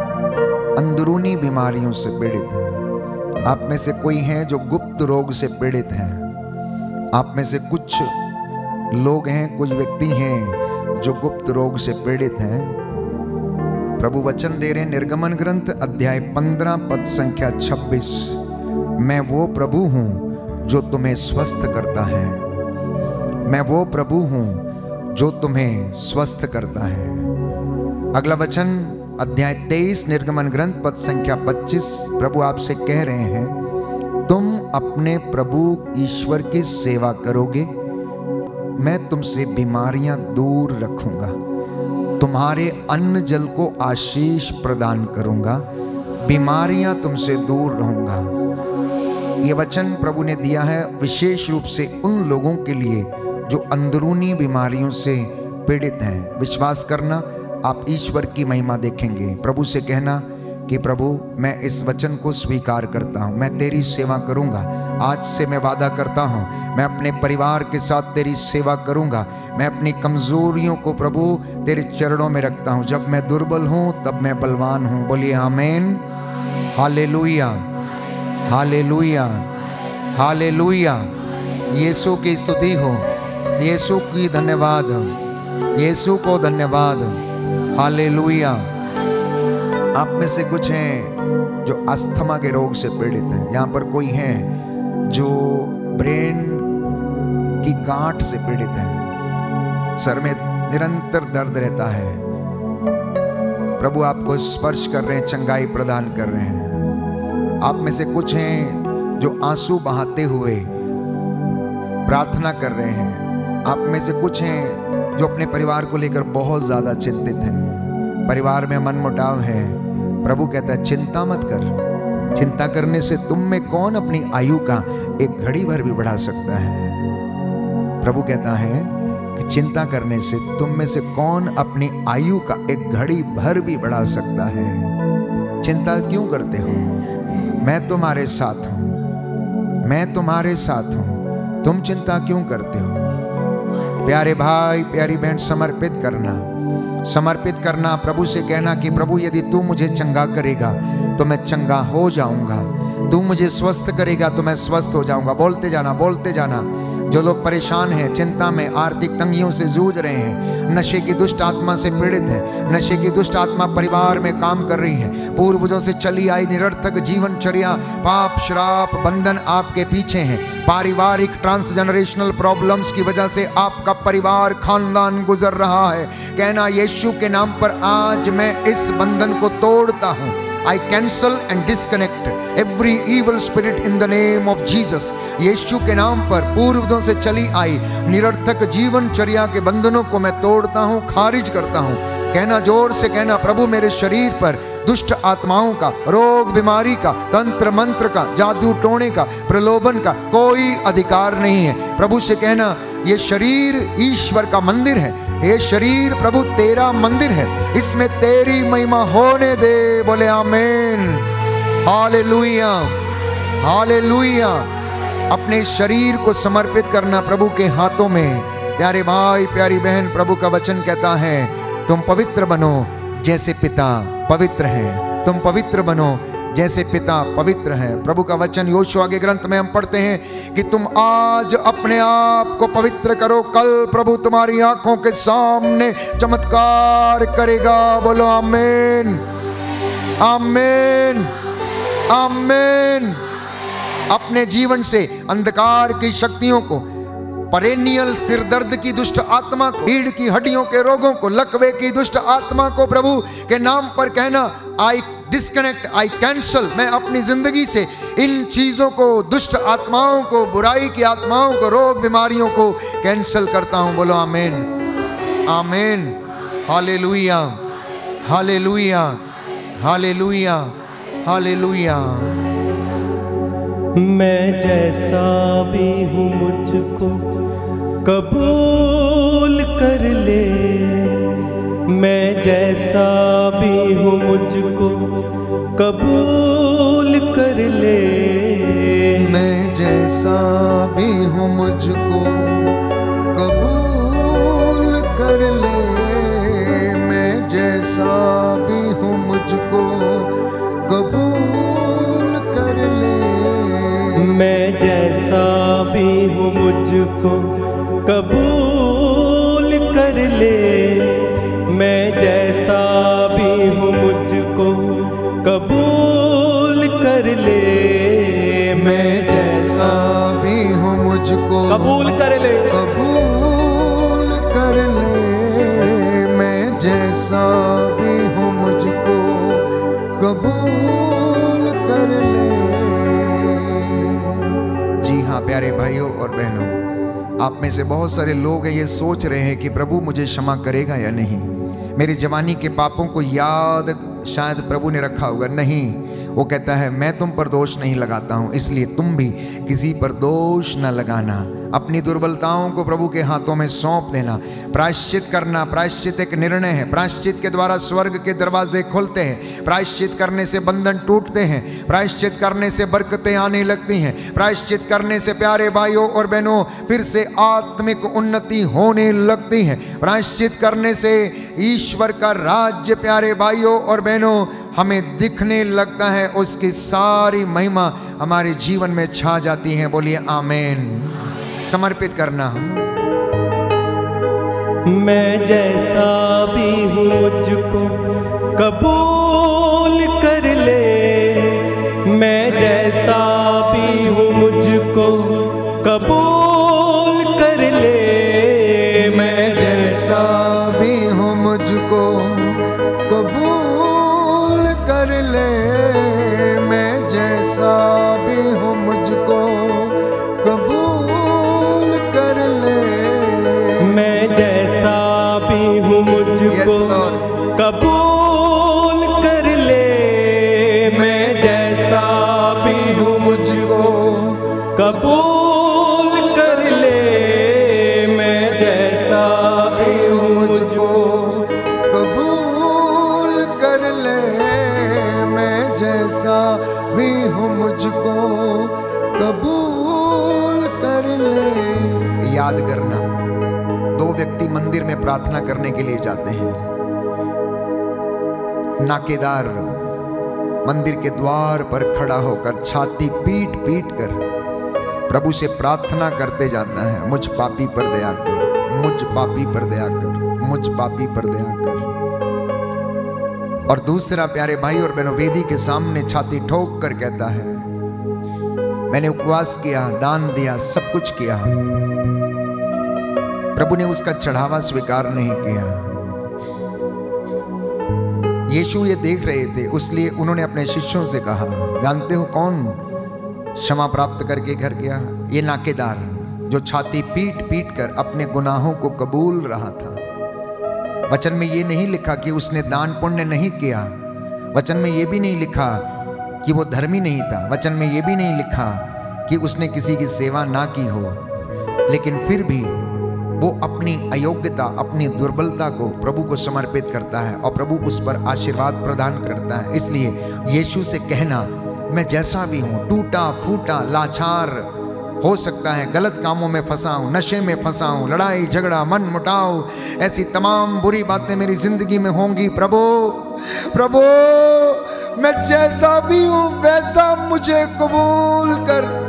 अंदरूनी बीमारियों से पीड़ित हैं। आप में से कोई हैं जो गुप्त रोग से पीड़ित हैं। आप में से कुछ लोग हैं, कुछ व्यक्ति हैं जो गुप्त रोग से पीड़ित हैं। प्रभु वचन दे रहे निर्गमन ग्रंथ अध्याय पंद्रह, पद संख्या छब्बीस। मैं वो प्रभु हूँ जो तुम्हें स्वस्थ करता है। मैं वो प्रभु हूँ जो तुम्हें स्वस्थ करता है। अगला वचन, अध्याय तेईस, निर्गमन ग्रंथ, पद संख्या 25 प्रभु आपसे कह रहे हैं, तुम अपने प्रभु ईश्वर की सेवा करोगे, मैं तुमसे बीमारियाँ दूर रखूँगा, तुम्हारे अन्न जल को आशीष प्रदान करूँगा, बीमारियाँ तुमसे दूर रहूँगा। ये वचन प्रभु ने दिया है विशेष रूप से उन लोगों के लिए जो अंदरूनी बीमारियों से पीड़ित हैं। विश्वास करना आप ईश्वर की महिमा देखेंगे। प्रभु से कहना कि प्रभु, मैं इस वचन को स्वीकार करता हूँ। मैं तेरी सेवा करूँगा। आज से मैं वादा करता हूँ। मैं अपने परिवार के साथ तेरी सेवा करूँगा। मैं अपनी कमजोरियों को प्रभु तेरे चरणों में रखता हूँ। जब मैं दुर्बल हूँ, तब मैं बलवान हूँ। बोलिए amen. Hallelujah. Hallelujah. Hallelujah. Yeshu की स्तुति हो। यीशु की धन्यवाद। यीशु को धन्यवाद। हालेलुया। आप में से कुछ हैं जो अस्थमा के रोग से पीड़ित हैं। यहाँ पर कोई हैं जो ब्रेन की गांठ से पीड़ित हैं। सर में निरंतर दर्द रहता है। प्रभु आपको स्पर्श कर रहे हैं, चंगाई प्रदान कर रहे हैं। आप में से कुछ हैं जो आँसू बहाते हुए प्रार्थना कर रहे हैं। आप में से कुछ हैं जो अपने परिवार को लेकर बहुत ज़्यादा चिंतित हैं। परिवार में मनमुटाव है। प्रभु कहता है, चिंता मत कर। चिंता करने से तुम में कौन अपनी आयु का एक घड़ी भर भी बढ़ा सकता है? प्रभु कहता है कि चिंता करने से तुम में से कौन अपनी आयु का एक घड़ी भर भी बढ़ा सकता है? चिंता क्यों करते हो? मैं तुम्हारे साथ हूँ। मैं तुम्हारे साथ हूँ। तुम चिंता क्यों करते हो? प्यारे भाई, प्यारी बहन, समर्पित करना। समर्पित करना, प्रभु से कहना कि प्रभु, यदि तू मुझे चंगा करेगा तो मैं चंगा हो जाऊँगा। तू मुझे स्वस्थ करेगा तो मैं स्वस्थ हो जाऊँगा। बोलते जाना बोलते जाना। जो लोग परेशान हैं, चिंता में, आर्थिक तंगियों से जूझ रहे हैं। नशे की दुष्ट आत्मा से पीड़ित है। नशे की दुष्ट आत्मा परिवार में काम कर रही है। पूर्वजों से चली आई निरर्थक जीवनचर्या, पाप, श्राप, बंधन आपके पीछे हैं। पारिवारिक ट्रांसजनरेशनल प्रॉब्लम्स की वजह से आपका परिवार खानदान गुजर रहा है। कहना यीशु के नाम पर आज मैं इस बंधन को तोड़ता हूँ। I cancel and disconnect every evil spirit in the name of Jesus. यीशु के नाम पर पूर्वजों से चली आई। निरर्थक जीवनचर्या के बंधनों को मैं तोड़ता हूँ, खारिज करता हूँ। कहना ज़ोर से कहना, प्रभु मेरे शरीर पर, दुष्ट आत्माओं का, रोग बीमारी का, तंत्र मंत्र का, जादू टोने का, प्रलोभन का कोई अधिकार नहीं है। प्रभु से कहना, ये शरीर ईश्वर का मंदिर है। ये शरीर प्रभु, तेरा मंदिर है। इसमें तेरी महिमा होने दे। बोले, आमेन। हालेलुया। हालेलुया। अपने शरीर को समर्पित करना प्रभु के हाथों में। प्यारे भाई, प्यारी बहन, प्रभु का वचन कहता है, तुम पवित्र बनो जैसे पिता पवित्र है। तुम पवित्र बनो जैसे पिता पवित्र है। प्रभु का वचन योशुआ के ग्रंथ में हम पढ़ते हैं कि तुम आज अपने आप को पवित्र करो। कल प्रभु तुम्हारी आँखों के सामने चमत्कार करेगा। बोलो, आमेन। आमेन। आमेन। अपने जीवन से, अंधकार की शक्तियों को, परेनियल सिर दर्द की दुष्ट आत्मा को, भीड़ की हड्डियों के रोगों को, लकवे की दुष्ट आत्मा को प्रभु के नाम पर कहना आई डिस्कनेक्ट आई कैंसल मैं अपनी ज़िंदगी से इन चीज़ों को, दुष्ट आत्माओं को, बुराई की आत्माओं को, रोग बीमारियों को कैंसल करता हूँ। बोलो आमेन। Amen. Hallelujah hallelujah hallelujah. Hallelujah. Hallelujah. Hallelujah. मैं जैसा भी हूँ मुझको कबूल कर ले। मैं जैसा भी हूँ मुझको कबूल कर ले। मैं जैसा भी हूँ मुझको कबूल कर ले। मैं जैसा भी हूँ मुझको कबूल कर ले। मैं जैसा भी हूँ मुझको कबूल कर ले। मैं जैसा भी हूँ मुझको कबूल कर ले। मैं जैसा भी हूँ मुझको कबूल कर ले। कबूल कर ले। मैं जैसा भी हूँ मुझको कबूल कर ले। जी हाँ प्यारे भाइयों और बहनों आप में से बहुत सारे लोग हैं ये सोच रहे हैं कि प्रभु मुझे क्षमा करेगा या नहीं। मेरी जवानी के पापों को याद शायद प्रभु ने रखा होगा। नहीं वो कहता है, मैं तुम पर दोष नहीं लगाता हूँ, इसलिए तुम भी किसी पर दोष न लगाना। अपनी दुर्बलताओं को प्रभु के हाथों में सौंप देना। प्रायश्चित करना, प्रायश्चित एक निर्णय है। प्रायश्चित के द्वारा स्वर्ग के दरवाजे खुलते हैं। प्रायश्चित करने से बंधन टूटते हैं। प्रायश्चित करने से बरकतें आने लगती हैं। प्रायश्चित करने से प्यारे भाइयों और बहनों, फिर से आत्मिक उन्नति होने लगती है। प्रायश्चित करने से ईश्वर का राज्य, प्यारे भाइयों और बहनों हमें दिखने लगता है, उसकी सारी महिमा हमारे जीवन में छा जाती है। बोलिए आमेन। समर्पित करना हम। मैं जैसा भी हूँ मुझको कबूल कर ले। मैं जैसा भी हूँ मुझको कबूल मंदिर में प्रार्थना करने के लिए जाते हैं। नाकेदार मंदिर के द्वार पर खड़ा होकर छाती पीट पीट कर प्रभु से प्रार्थना करते जाता है, मुझ पापी पर दया कर, मुझ पापी पर दया कर, मुझ पापी पर दया कर। और दूसरा प्यारे भाई और बहनों, वेदी के सामने छाती ठोक कर कहता है, मैंने उपवास किया, दान दिया, सब कुछ किया। प्रभु ने उसका चढ़ावा स्वीकार नहीं किया। यीशु ये देख रहे थे, उसलिए उन्होंने अपने शिष्यों से कहा, जानते हो कौन क्षमा प्राप्त करके घर गया? ये नाकेदार, जो छाती पीट पीट कर अपने गुनाहों को कबूल रहा था। वचन में ये नहीं लिखा कि उसने दान पुण्य नहीं किया। वचन में ये भी नहीं लिखा कि वो धर्मी नहीं था। वचन में ये भी नहीं लिखा कि उसने किसी की सेवा ना की हो। लेकिन फिर भी वो अपनी अयोग्यता, अपनी दुर्बलता को प्रभु को समर्पित करता है और प्रभु उस पर आशीर्वाद प्रदान करता है। इसलिए यीशु से कहना, मैं जैसा भी हूँ, टूटा, फूटा, लाचार, हो सकता है गलत कामों में फंसा हूँ नशे में फंसा हूँ लड़ाई, झगड़ा, मन मुटाव ऐसी तमाम बुरी बातें मेरी ज़िंदगी में होंगी। प्रभु प्रभु, मैं जैसा भी हूँ, वैसा मुझे कबूल कर।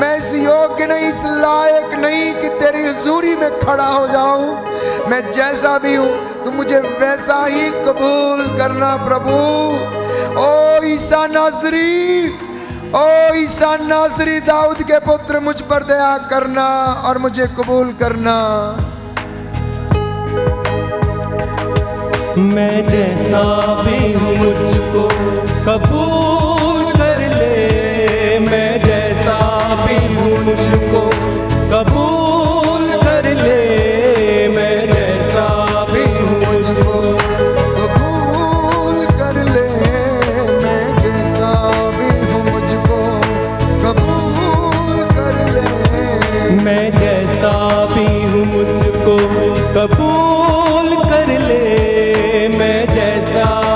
मैं इस योग्य नहीं, इस लायक नहीं कि तेरी हजूरी में खड़ा हो जाऊँ। मैं जैसा भी हूँ तो मुझे वैसा ही कबूल करना प्रभु। ओ ईसा नाजरी ओ ईसा नाजरी दाऊद के पुत्र मुझ पर दया करना और मुझे कबूल करना। मैं जैसा भी हूँ, मुझको कबूल मैं जैसा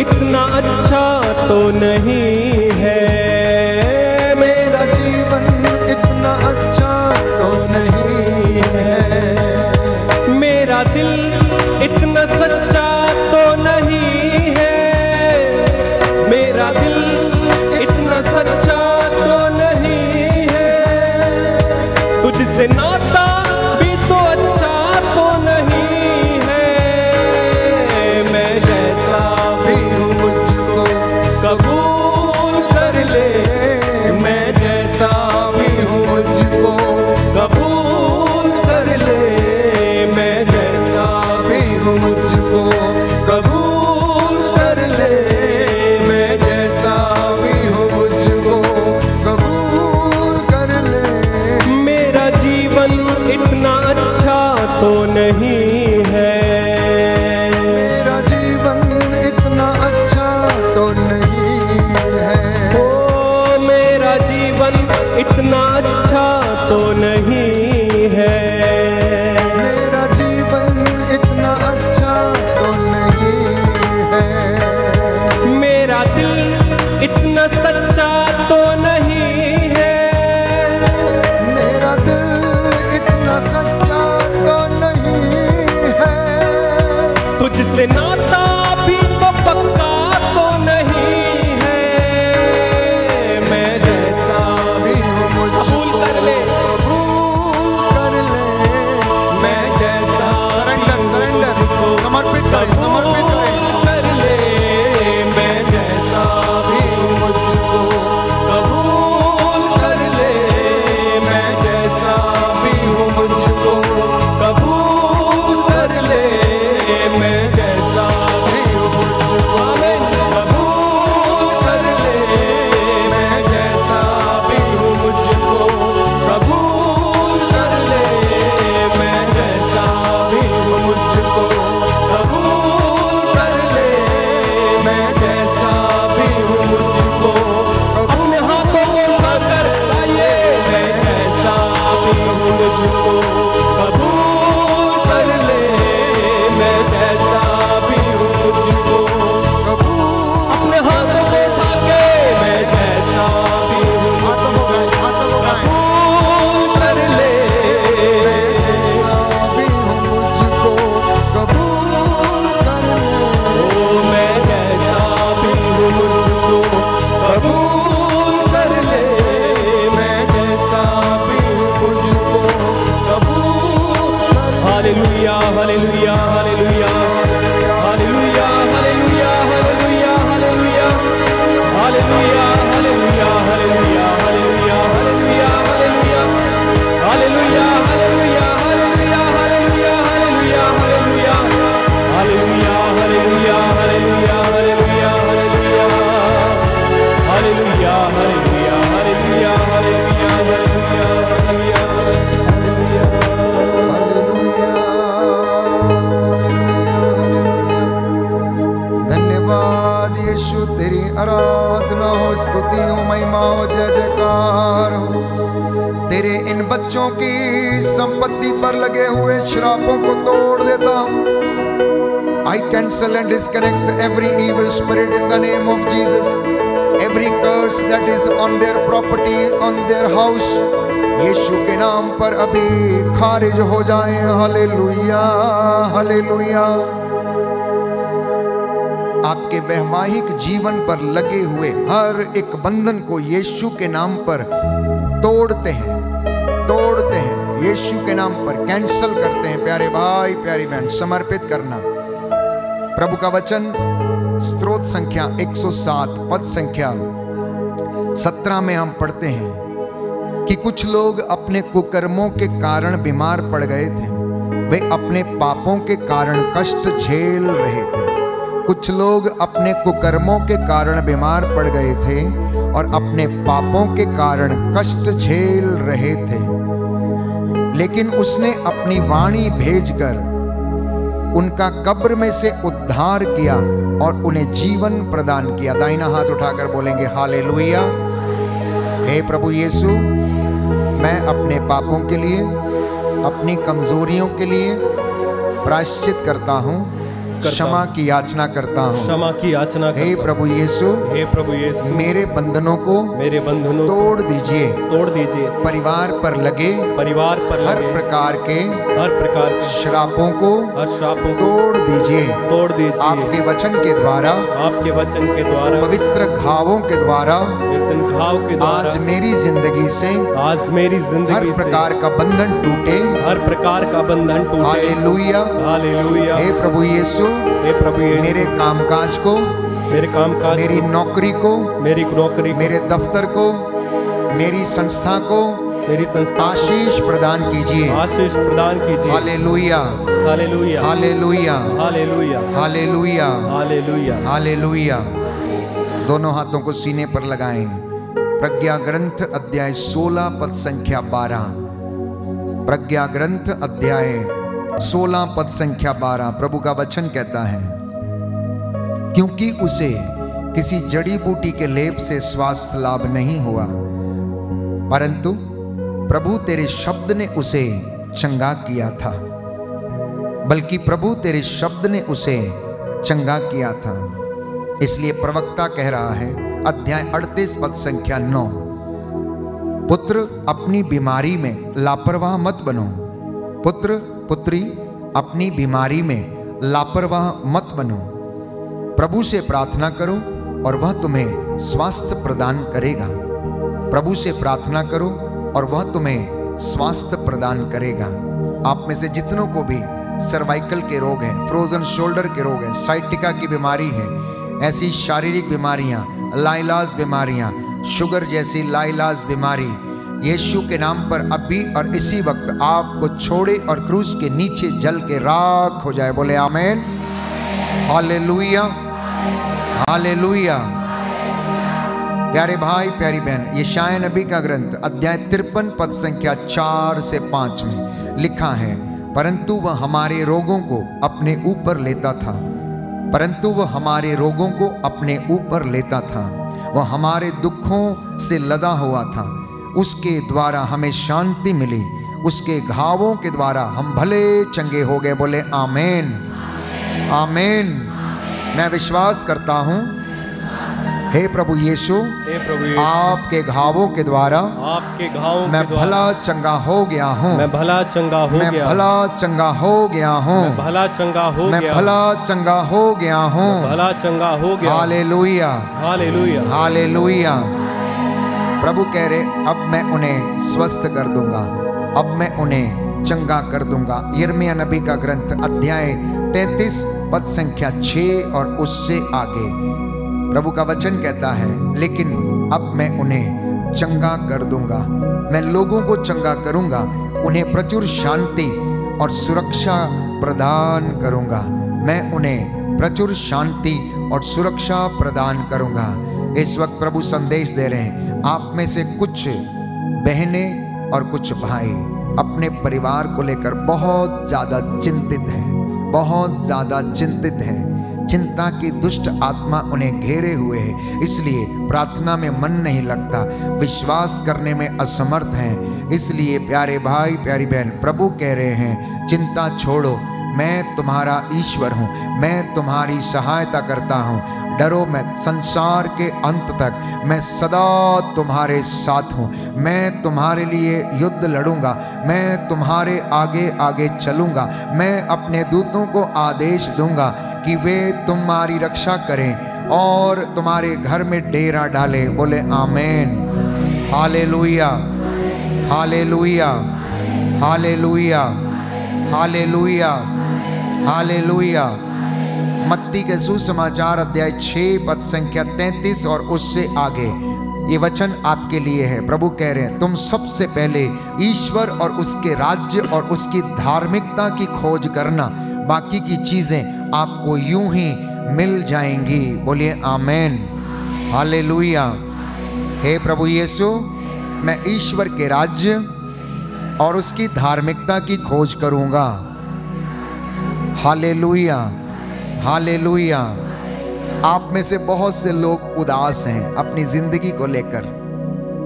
इतना अच्छा तो नहीं cancel and disconnect every evil spirit in the name of Jesus. Every curse that is on their property, on their house, यीशु के नाम पर अभी खारिज हो जाए हालेलुया हालेलुया आपके वैवाहिक जीवन पर लगे हुए हर एक बंधन को यीशु के नाम पर तोड़ते हैं तोड़ते हैं। यीशु के नाम पर कैंसल करते हैं। प्यारे भाई प्यारी बहन समर्पित करना। प्रभु का वचन स्त्रोत संख्या 107 पद संख्या। 17 में हम पढ़ते हैं कि कुछ लोग अपने कुकर्मों के कारण बीमार पड़ गए थे। वे अपने पापों के कारण कष्ट झेल रहे थे। कुछ लोग अपने कुकर्मों के कारण बीमार पड़ गए थे और अपने पापों के कारण कष्ट झेल रहे थे। लेकिन उसने अपनी वाणी भेजकर उनका कब्र में से उद्धार किया और उन्हें जीवन प्रदान किया। दाहिना हाथ उठाकर बोलेंगे हालेलुया। हे प्रभु यीशु मैं अपने पापों के लिए अपनी कमजोरियों के लिए प्रायश्चित करता हूँ क्षमा की याचना करता हूँ। क्षमा की याचना हे प्रभु यीशु हे प्रभु यीशु मेरे बंधनों को मेरे बंधनों तोड़ दीजिए। तोड़ दीजिए। परिवार पर लगे परिवार पर हर प्रकार के हर प्रकार के श्रापों को हर को तोड़ दीजिए। तोड़ दीजिए। आपके वचन के द्वारा आपके वचन के द्वारा पवित्र घावों के द्वारा घाव के द्वारा आज मेरी ज़िंदगी से आज मेरी ज़िंदगी से प्रकार का बंधन टूटे। हर प्रकार का बंधन टूटे। हालेलुया। हालेलुया। हे प्रभु यीशु हे प्रभु यीशु। मेरे कामकाज को मेरे काम काज मेरी नौकरी को मेरी नौकरी मेरे दफ्तर को मेरी संस्था को मेरी संस्था। आशीष प्रदान कीजिए। आशीष प्रदान कीजिए। Hallelujah. Hallelujah. Hallelujah. Hallelujah. Hallelujah. Hallelujah. Hallelujah. दोनों हाथों को सीने पर लगाएँ। प्रज्ञा ग्रंथ अध्याय 16 पद संख्या 12 प्रज्ञा ग्रंथ अध्याय 16 पद संख्या 12 प्रभु का वचन कहता है क्योंकि उसे किसी जड़ी बूटी के लेप से स्वास्थ्य लाभ नहीं हुआ। परंतु प्रभु तेरे शब्द ने उसे चंगा किया था। बल्कि प्रभु तेरे शब्द ने उसे चंगा किया था। इसलिए प्रवक्ता कह रहा है, अध्याय अड़तीस, पद संख्या नौ, पुत्र, अपनी बीमारी में लापरवाह मत बनो। पुत्र, पुत्री, अपनी बीमारी में लापरवाह मत बनो। प्रभु से प्रार्थना करो और वह तुम्हें स्वास्थ्य प्रदान करेगा। प्रभु से प्रार्थना करो और वह तुम्हें स्वास्थ्य प्रदान करेगा। आप में से जितनों को भी सर्वाइकल के रोग हैं फ्रोजन शोल्डर के रोग हैं साइटिका की बीमारी है, ऐसी शारीरिक बीमारियाँ लाइलाज बीमारियाँ शुगर जैसी लाइलाज बीमारी, यीशु के नाम पर अभी और इसी वक्त आपको छोड़े और क्रूस के नीचे जल के राख हो जाए। बोले आमेन। हालेलुया। हालेलुया। प्यारे भाई, प्यारी बहन, ये शाय नबी का ग्रंथ, अध्याय तिरपन, पद संख्या चार से पाँच में लिखा है, परंतु वह हमारे रोगों को अपने ऊपर लेता था। परंतु वह हमारे रोगों को अपने ऊपर लेता था। वह हमारे दुखों से लदा हुआ था। उसके द्वारा हमें शांति मिली। उसके घावों के द्वारा हम भले चंगे हो गए, बोले आमेन आमेन। आमेन। मैं विश्वास करता हूँ हे। प्रभु यीशु हे प्रभु आपके घावों के द्वारा आपके घावों मैं भला चंगा हो गया हूँ। मैं भला चंगा हो मैं भला चंगा हो गया हूँ। भला चंगा हो मैं भला चंगा हो गया हूँ। भला चंगा हो गया। हालेलुया। हालेलुया। हालेलुया। प्रभु कह रहे अब मैं उन्हें स्वस्थ कर दूँगा। अब मैं उन्हें चंगा कर दूँगा। यिर्मयाह नबी का ग्रंथ अध्याय 33 पद संख्या 6 और उससे आगे। प्रभु का वचन कहता है, लेकिन अब मैं उन्हें चंगा कर दूँगा। मैं लोगों को चंगा करूँगा, उन्हें प्रचुर शांति और सुरक्षा प्रदान करूँगा। मैं उन्हें प्रचुर शांति और सुरक्षा प्रदान करूँगा। इस वक्त प्रभु संदेश दे रहे हैं, आप में से कुछ बहनें और कुछ भाई अपने परिवार को लेकर बहुत ज़्यादा चिंतित हैं, बहुत ज़्यादा चिंतित हैं। चिंता की दुष्ट आत्मा उन्हें घेरे हुए है, इसलिए प्रार्थना में मन नहीं लगता, विश्वास करने में असमर्थ हैं, इसलिए प्यारे भाई, प्यारी बहन, प्रभु कह रहे हैं, चिंता छोड़ो मैं तुम्हारा ईश्वर हूँ, मैं तुम्हारी सहायता करता हूँ। डरो मैं संसार के अंत तक मैं सदा तुम्हारे साथ हूँ। मैं तुम्हारे लिए युद्ध लड़ूँगा, मैं तुम्हारे आगे आगे चलूँगा, मैं अपने दूतों को आदेश दूँगा कि वे तुम्हारी रक्षा करें और तुम्हारे घर में डेरा डालें। बोले, amen. Hallelujah. Hallelujah. Hallelujah. Hallelujah. Hallelujah. Matti के सुसमाचार अध्याय 6 पद संख्या 33 और उससे आगे। ये वचन आपके लिए है। प्रभु कह रहे हैं, तुम सबसे पहले ईश्वर और उसके राज्य और उसकी धार्मिकता की खोज करना। बाकी की चीज़ें आपको यूँ ही मिल जाएँगी। बोलिए, आमेन। हालेलुया। हे प्रभु यीशु, मैं ईश्वर के राज्य और उसकी धार्मिकता की खोज करूँगा। Hallelujah hallelujah. आप में से बहुत से लोग उदास हैं अपनी ज़िंदगी को लेकर,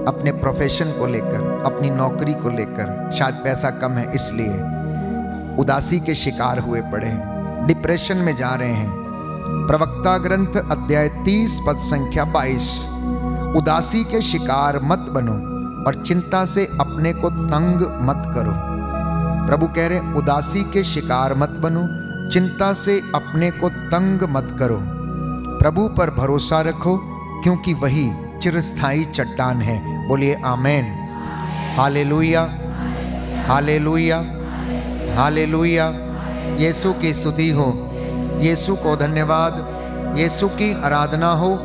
अपने प्रोफेशन को लेकर, अपनी नौकरी को लेकर। शायद पैसा कम है इसलिए उदासी के शिकार हुए पड़े हैं डिप्रेशन में जा रहे हैं। प्रवक्ता ग्रंथ अध्याय 30 पद संख्या 22 उदासी के शिकार मत बनो और चिंता से अपने को तंग मत करो। प्रभु कह रहे उदासी के शिकार मत बनो चिंता से अपने को तंग मत करो। प्रभु पर भरोसा रखो, क्योंकि वही चिरस्थाई चट्टान है। बोलिए amen. Hallelujah. Hallelujah. Hallelujah. Yeshu की स्तुति हो। यीशु को धन्यवाद। यीशु की आराधना हो।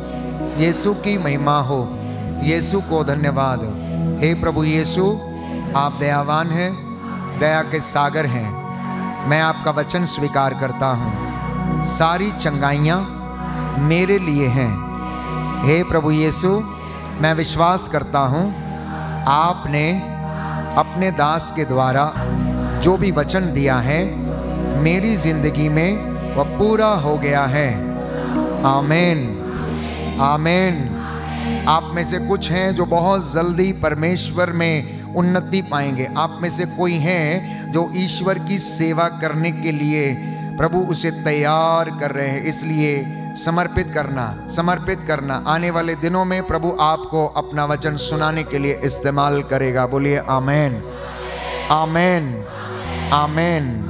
यीशु की महिमा हो। यीशु को धन्यवाद। हे प्रभु यीशु, आप दयावान हैं। दया के सागर हैं। मैं आपका वचन स्वीकार करता हूँ। सारी चंगाइयाँ मेरे लिए हैं। हे प्रभु यीशु, मैं विश्वास करता हूँ, आपने अपने दास के द्वारा जो भी वचन दिया है, मेरी ज़िंदगी में वह पूरा हो गया है। आमेन। आमेन। आप में से कुछ हैं जो बहुत जल्दी परमेश्वर में उन्नति पाएँगे। आप में से कोई हैं जो ईश्वर की सेवा करने के लिए प्रभु उसे तैयार कर रहे हैं। इसलिए समर्पित करना समर्पित करना। आने वाले दिनों में प्रभु आपको अपना वचन सुनाने के लिए इस्तेमाल करेगा। बोलिए आमेन। आमेन। आमेन।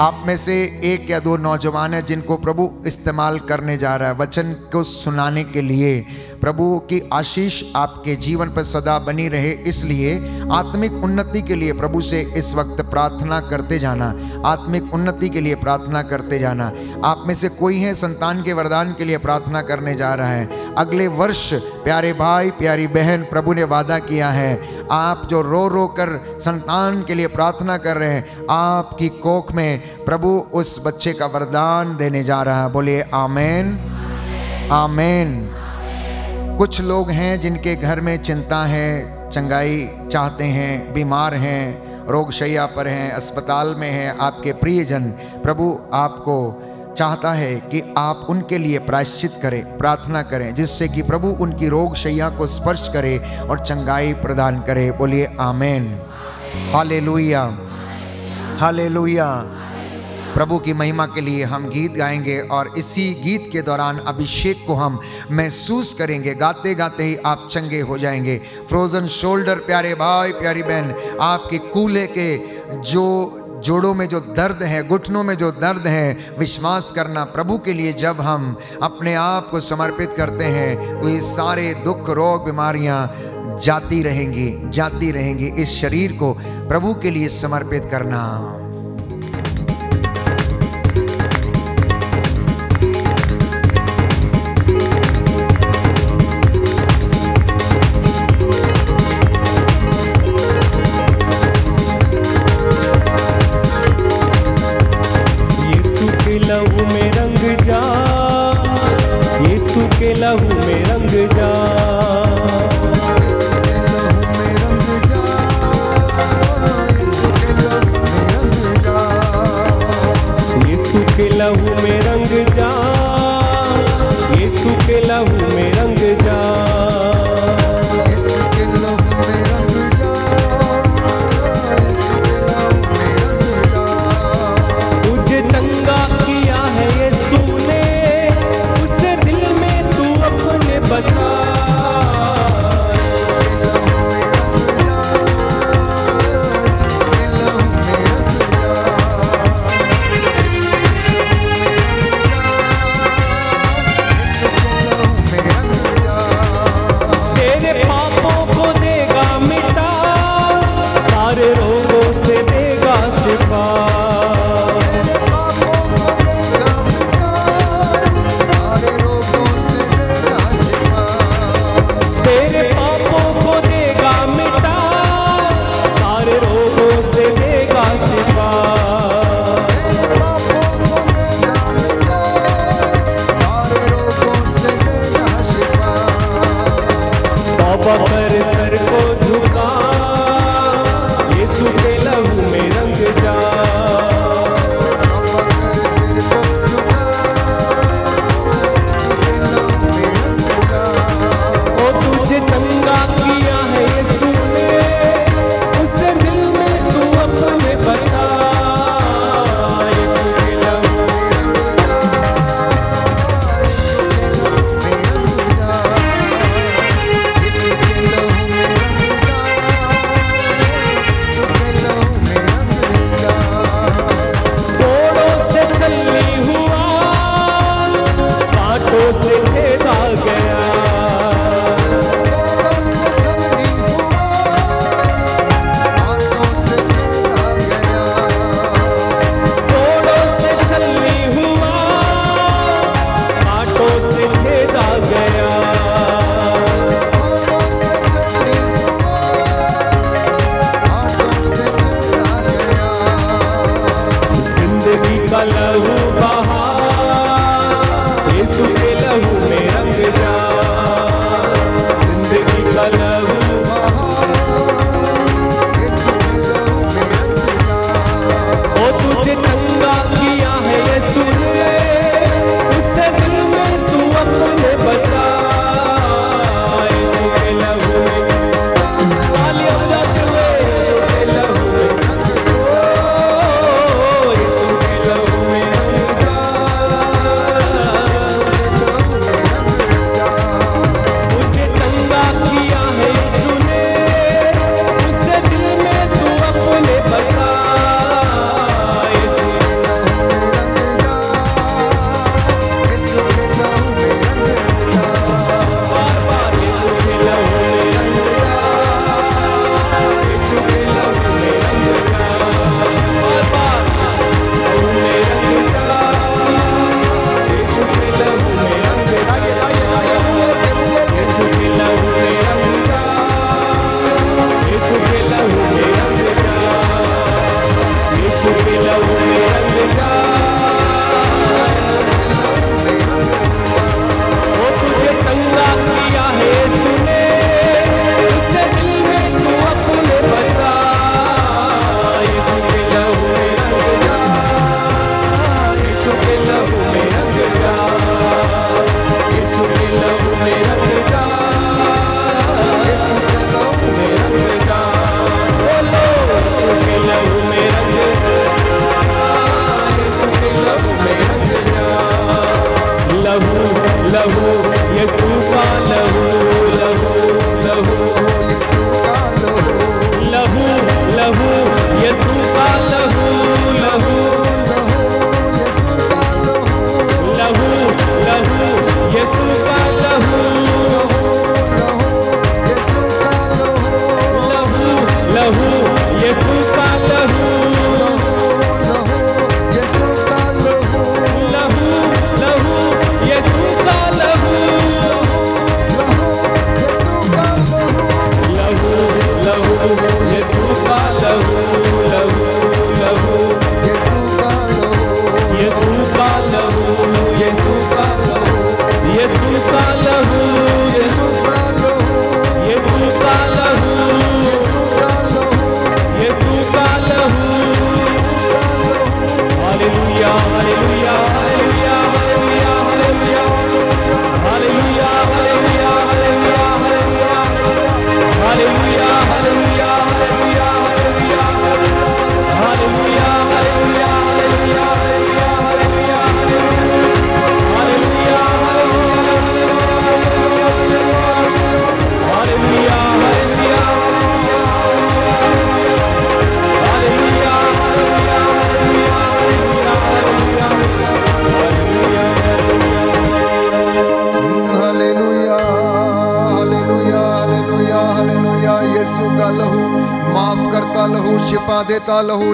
आप में से एक या दो नौजवान हैं जिनको प्रभु इस्तेमाल करने जा रहा है। वचन को सुनाने के लिए प्रभु की आशीष आपके जीवन पर सदा बनी रहे, इसलिए आत्मिक उन्नति के लिए प्रभु से इस वक्त प्रार्थना करते जाना, आत्मिक उन्नति के लिए प्रार्थना करते जाना। आप में से कोई है संतान के वरदान के लिए प्रार्थना करने जा रहा है? अगले वर्ष प्यारे भाई, प्यारी बहन, प्रभु ने वादा किया है, आप जो रो रो कर संतान के लिए प्रार्थना कर रहे हैं, आपकी कोख में प्रभु उस बच्चे का वरदान देने जा रहा है। बोलिए, आमेन। आमेन। कुछ लोग हैं जिनके घर में चिंता है, चंगाई चाहते हैं, बीमार हैं रोगशैया पर हैं, अस्पताल में हैं, आपके प्रियजन, प्रभु आपको चाहता है कि आप उनके लिए प्रायश्चित करें, प्रार्थना करें, जिससे कि प्रभु उनकी रोगशैया को स्पर्श करे और चंगाई प्रदान करे। बोलिए, आमेन। हाले लुया हालेलुया। हालेलुया। प्रभु की महिमा के लिए हम गीत गाएँगे और इसी गीत के दौरान अभिषेक को हम महसूस करेंगे। गाते गाते ही आप चंगे हो जाएँगे। फ्रोजन शोल्डर प्यारे भाई, प्यारी बहन, आपके कूल्हे के जो जोड़ों में जो दर्द है, घुटनों में जो दर्द है, विश्वास करना प्रभु के लिए जब हम अपने आप को समर्पित करते हैं तो ये सारे दुख, रोग, बीमारियाँ जाती रहेंगी जाती रहेंगी। इस शरीर को प्रभु के लिए समर्पित करना। Baby,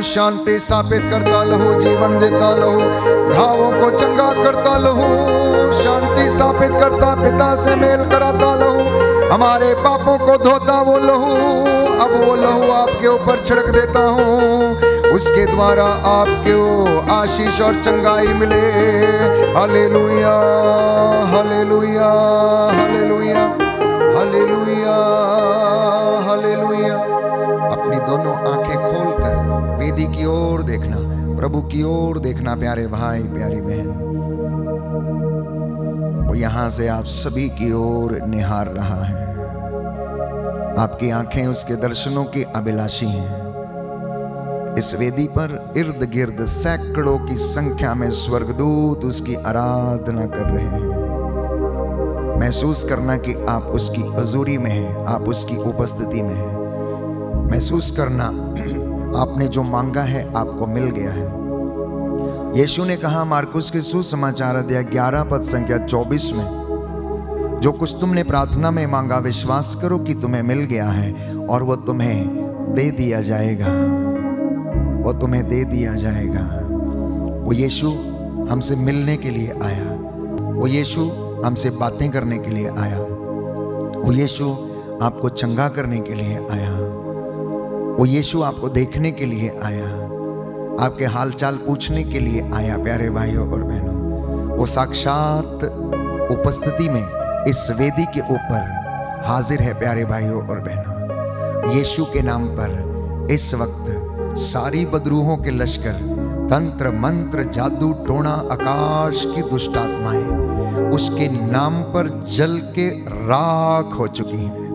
शांति स्थापित करता लहो, जीवन देता लहू घावों को चंगा करता लहू, शांति स्थापित करता पिता से मेल कराता लहू, हमारे पापों को धोता वो लहू, अब वो लहू आपके ऊपर छिड़क देता हूँ, उसके द्वारा आपको आशीष और चंगाई मिले हालेलुया हालेलुया हालेलुया हालेलुया। खोलकर की ओर देखना, प्रभु की ओर देखना, प्यारे भाई, प्यारी बहन। वो यहाँ से आप सभी की ओर निहार रहा है। आपकी आँखें उसके दर्शनों की अभिलाषी हैं। इस वेदी पर इर्द गिर्द सैकड़ों की संख्या में स्वर्गदूत उसकी आराधना कर रहे हैं। महसूस करना कि आप उसकी अजूरी में हैं, आप उसकी उपस्थिति में हैं। महसूस करना आपने जो मांगा है, आपको मिल गया है। यीशु ने कहा, मार्कुस के सुसमाचार अध्याय 11 पद संख्या 24 में, जो कुछ तुमने प्रार्थना में मांगा, विश्वास करो कि तुम्हें मिल गया है और वो तुम्हें दे दिया जाएगा। वो तुम्हें दे दिया जाएगा। वो यीशु हमसे मिलने के लिए आया। वो यीशु हमसे बातें करने के लिए आया। वो यीशु आपको चंगा करने के लिए आया। वो यीशु आपको देखने के लिए आया। आपके हालचाल पूछने के लिए आया, प्यारे भाइयों और बहनों। वो साक्षात उपस्थिति में इस वेदी के ऊपर हाजिर है, प्यारे भाइयों और बहनों। यीशु के नाम पर इस वक्त सारी बदरूहों के लश्कर, तंत्र, मंत्र, जादू टोना आकाश की दुष्ट आत्माएँ उसके नाम पर जल के राख हो चुकी हैं।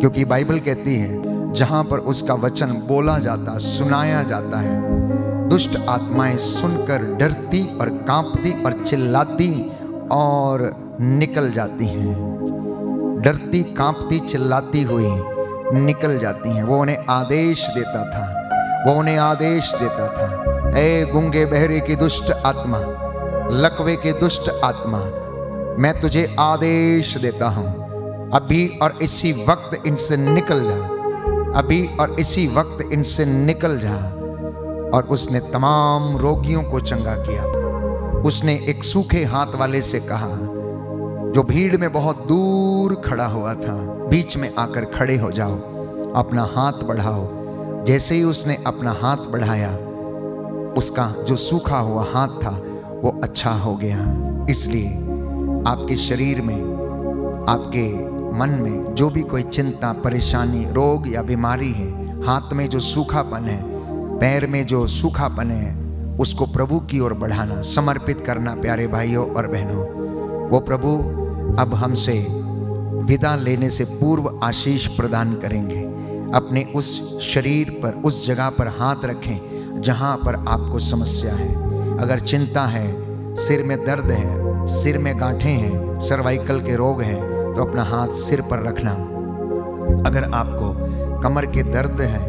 क्योंकि बाइबल कहती है जहाँ पर उसका वचन बोला जाता, सुनाया जाता है। दुष्ट आत्माएँ सुनकर डरती और कांपती और चिल्लाती और निकल जाती हैं। डरती, कांपती, चिल्लाती हुई निकल जाती हैं। वो उन्हें आदेश देता था। वो उन्हें आदेश देता था। ए गुंगे बहरे की दुष्ट आत्मा, लकवे के दुष्ट आत्मा, मैं तुझे आदेश देता हूँ। अभी और इसी वक्त इनसे निकल जा। अभी और इसी वक्त इनसे निकल जा। और उसने तमाम रोगियों को चंगा किया। उसने एक सूखे हाथ वाले से कहा, जो भीड़ में बहुत दूर खड़ा हुआ था, बीच में आकर खड़े हो जाओ। अपना हाथ बढ़ाओ। जैसे ही उसने अपना हाथ बढ़ाया, उसका जो सूखा हुआ हाथ था, वो अच्छा हो गया। इसलिए आपके शरीर में, आपके मन में जो भी कोई चिंता, परेशानी, रोग या बीमारी है, हाथ में जो सूखापन है, पैर में जो सूखापन है, उसको प्रभु की ओर बढ़ाना, समर्पित करना, प्यारे भाइयों और बहनों। वो प्रभु, अब हमसे विदा लेने से पूर्व आशीष प्रदान करेंगे। अपने उस शरीर पर, उस जगह पर हाथ रखें, जहाँ पर आपको समस्या है। अगर चिंता है, सिर में दर्द है, सिर में गांठें हैं सर्वाइकल के रोग हैं तो अपना हाथ सिर पर रखना। अगर आपको कमर के दर्द है,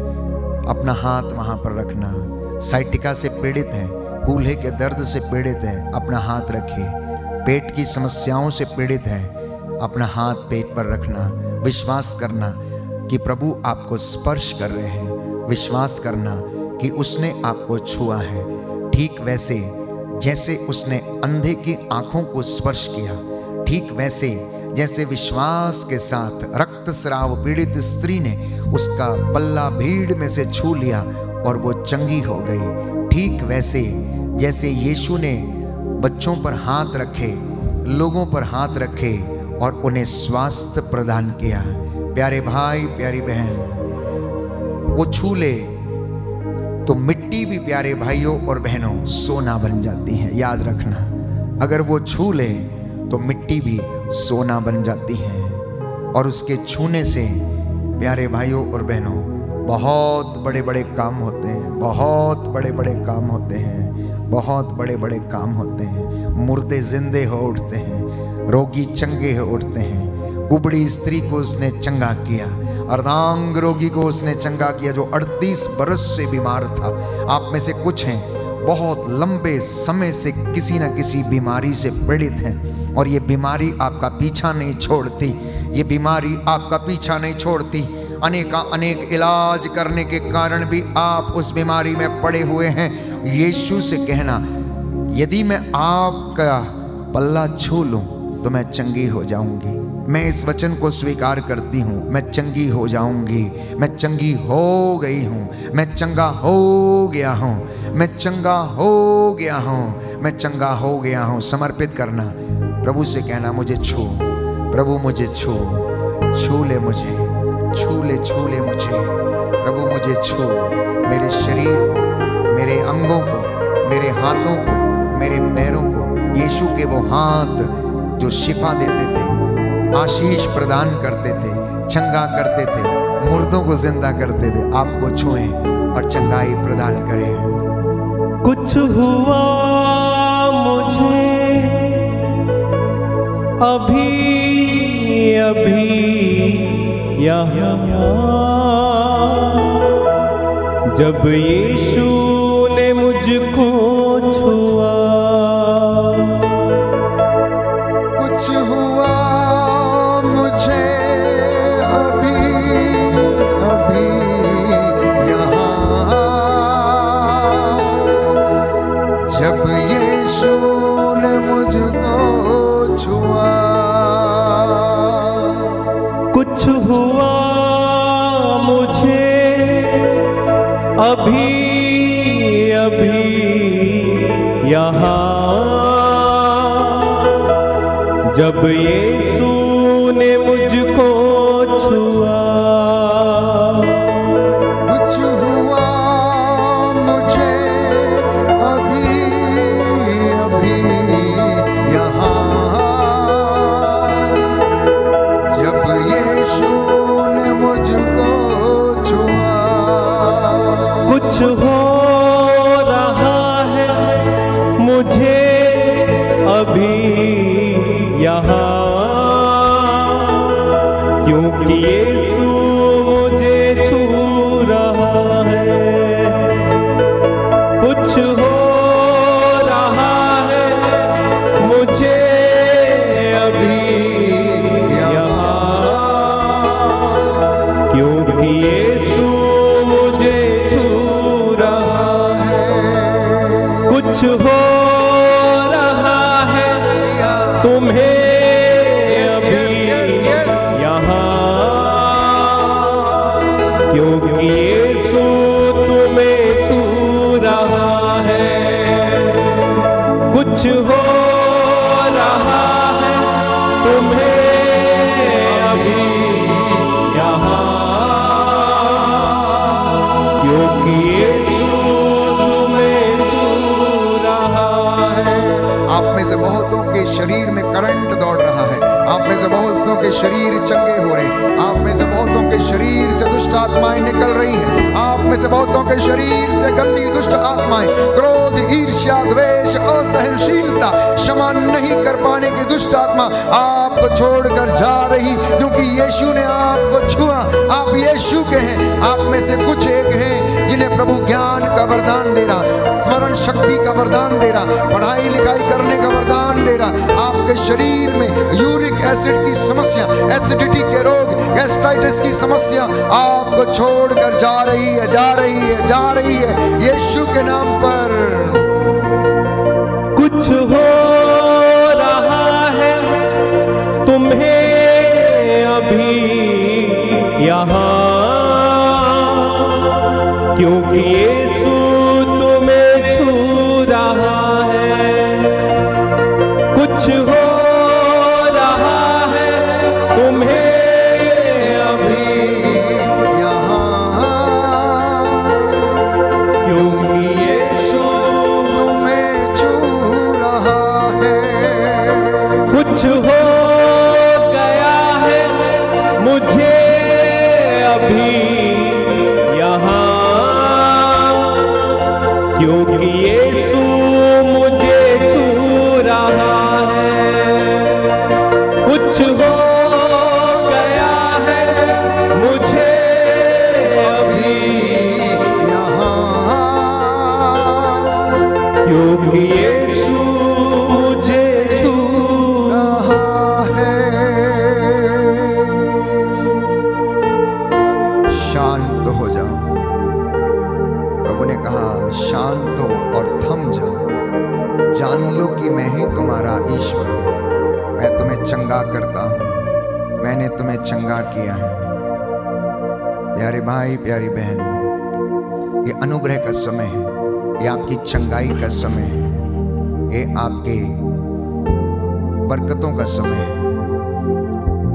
अपना हाथ वहाँ पर रखना। साइटिका से पीड़ित है, कूल्हे के दर्द से पीड़ित है, अपना हाथ रखिए। पेट की समस्याओं से पीड़ित है, अपना हाथ पेट पर रखना। विश्वास करना कि प्रभु आपको स्पर्श कर रहे हैं। विश्वास करना कि उसने आपको छुआ है। ठीक वैसे, जैसे उसने अंधे की आँखों को स्पर्श किया, ठीक वैसे जैसे विश्वास के साथ रक्त स्राव पीड़ित स्त्री ने उसका पल्ला भीड़ में से छू लिया और वो चंगी हो गई। ठीक वैसे जैसे यीशु ने बच्चों पर हाथ रखे, लोगों पर हाथ रखे और उन्हें स्वास्थ्य प्रदान किया। प्यारे भाई, प्यारी बहन, वो छू ले तो मिट्टी भी प्यारे भाइयों और बहनों सोना बन जाती है, याद रखना। अगर वो छू ले तो मिट्टी भी सोना बन जाती है। और उसके छूने से प्यारे भाइयों और बहनों, बहुत बड़े बड़े काम होते हैं, बहुत बड़े बड़े काम होते हैं, बहुत बड़े बड़े काम होते हैं। मुर्दे जिंदे हो उठते हैं, रोगी चंगे हो उठते हैं। कुबड़ी स्त्री को उसने चंगा किया, अर्धांग रोगी को उसने चंगा किया, जो 38 बरस से बीमार था। आप में से कुछ हैं बहुत लंबे समय से किसी न किसी बीमारी से पीड़ित हैं और ये बीमारी आपका पीछा नहीं छोड़ती, ये बीमारी आपका पीछा नहीं छोड़ती। अनेक अनेक इलाज करने के कारण भी आप उस बीमारी में पड़े हुए हैं। यीशु से कहना, यदि मैं आपका पल्ला छू लूँ तो मैं चंगी हो जाऊँगी। मैं इस वचन को स्वीकार करती हूँ। मैं चंगी हो जाऊँगी। मैं चंगी हो गई हूँ। मैं चंगा हो गया हूँ। मैं चंगा हो गया हूँ। मैं चंगा हो गया हूँ। समर्पित करना। प्रभु से कहना, मुझे छू। प्रभु, मुझे छू। छू ले मुझे। छू ले छू ले मुझे। प्रभु, मुझे छू। मेरे शरीर को, मेरे अंगों को, मेरे हाथों को, मेरे पैरों को। यीशु के वो हाथ जो शिफा देते थे आशीष प्रदान करते थे, चंगा करते थे, मुर्दों को ज़िंदा करते थे, आपको छुएँ और चंगाई प्रदान करें। कुछ हुआ मुझे, अभी अभी, यहाँ। जब यीशु ने मुझको छुआ कुछ हुआ मुझे अभी अभी यहाँ। जब ये ने यीशु मुझे छू रहा है। कुछ हो रहा है, मुझे अभी यहाँ। क्योंकि यीशु मुझे छू रहा है, कुछ हो में से बहुतों के शरीर चंगे हो रहे हैं। आप में से बहुतों के शरीर से दुष्ट आत्माएँ निकल रही हैं। आप में से बहुतों के शरीर से गंदी दुष्ट आत्माएँ। क्रोध, ईर्ष्या, द्वेष, असहनशीलता क्षमा नहीं कर पाने की दुष्ट आत्मा आपको छोड़कर जा रही, क्योंकि यीशु ने आपको छुआ। आप यीशु के हैं। आप में से कुछ एक हैं। जिन्हें प्रभु ज्ञान का वरदान दे रहा स्मरण शक्ति का वरदान दे रहा पढ़ाई लिखाई करने का वरदान दे रहा आपके शरीर में यूरिक एसिड की समस्या, एसिडिटी के रोग, गैस्ट्राइटिस की समस्या आपको छोड़कर जा रही है, जा रही है, जा रही है। यीशु के नाम पर। कुछ हो शांत हो जाओ। प्रभु ने कहा, शांत हो और थम जाओ। जान लो कि मैं ही तुम्हारा ईश्वर हूँ। मैं तुम्हें चंगा करता हूँ। मैंने तुम्हें चंगा किया है। प्यारे भाई, प्यारी बहन, ये अनुग्रह का समय है। ये आपकी चंगाई का समय है। ये आपके बरकतों का समय है।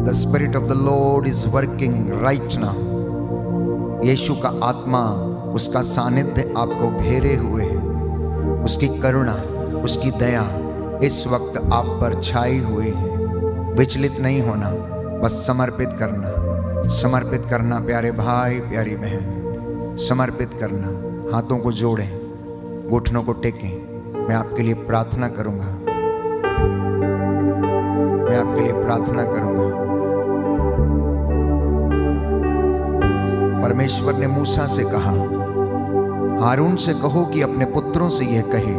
The spirit of the lord is working right now Yeshu का आत्मा, उसका सानिध्य आपको घेरे हुए है। उसकी करुणा, उसकी दया इस वक्त आप पर छाई हुई है। विचलित नहीं होना, बस समर्पित करना। समर्पित करना प्यारे भाई, प्यारी बहन। समर्पित करना, हाथों को जोड़ें घुटनों को टेकें। मैं आपके लिए प्रार्थना करूँगा। मैं आपके लिए प्रार्थना करूँगा। परमेश्वर ने मूसा से कहा, हारून से कहो कि अपने पुत्रों से यह कहे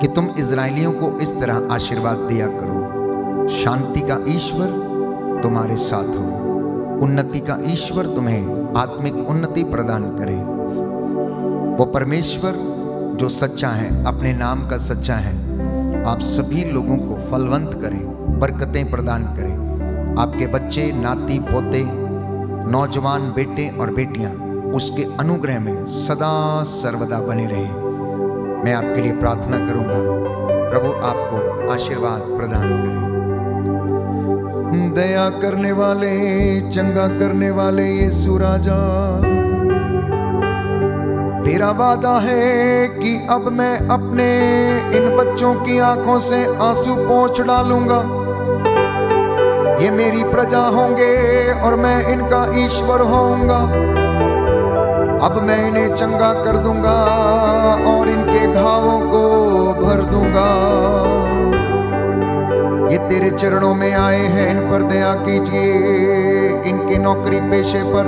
कि तुम इज़राइलियों को इस तरह आशीर्वाद दिया करो। शांति का ईश्वर तुम्हारे साथ हो। उन्नति का ईश्वर तुम्हें आत्मिक उन्नति प्रदान करे। वो परमेश्वर जो सच्चा है, अपने नाम का सच्चा है, आप सभी लोगों को फलवंत करें, बरकतें प्रदान करें। आपके बच्चे, नाती, पोते नौजवान बेटे और बेटियाँ उसके अनुग्रह में सदा सर्वदा बने रहें। मैं आपके लिए प्रार्थना करूँगा, प्रभु आपको आशीर्वाद प्रदान करें। दया करने वाले, चंगा करने वाले ये राजा, तेरा वादा है कि अब मैं अपने इन बच्चों की आँखों से आँसू पोंछ डालूँगा। ये मेरी प्रजा होंगे और मैं इनका ईश्वर होऊँगा। अब मैं इन्हें चंगा कर दूँगा और इनके घावों को भर दूँगा। ये तेरे चरणों में आए हैं, इन पर दया कीजिए। इनके नौकरी पेशे पर,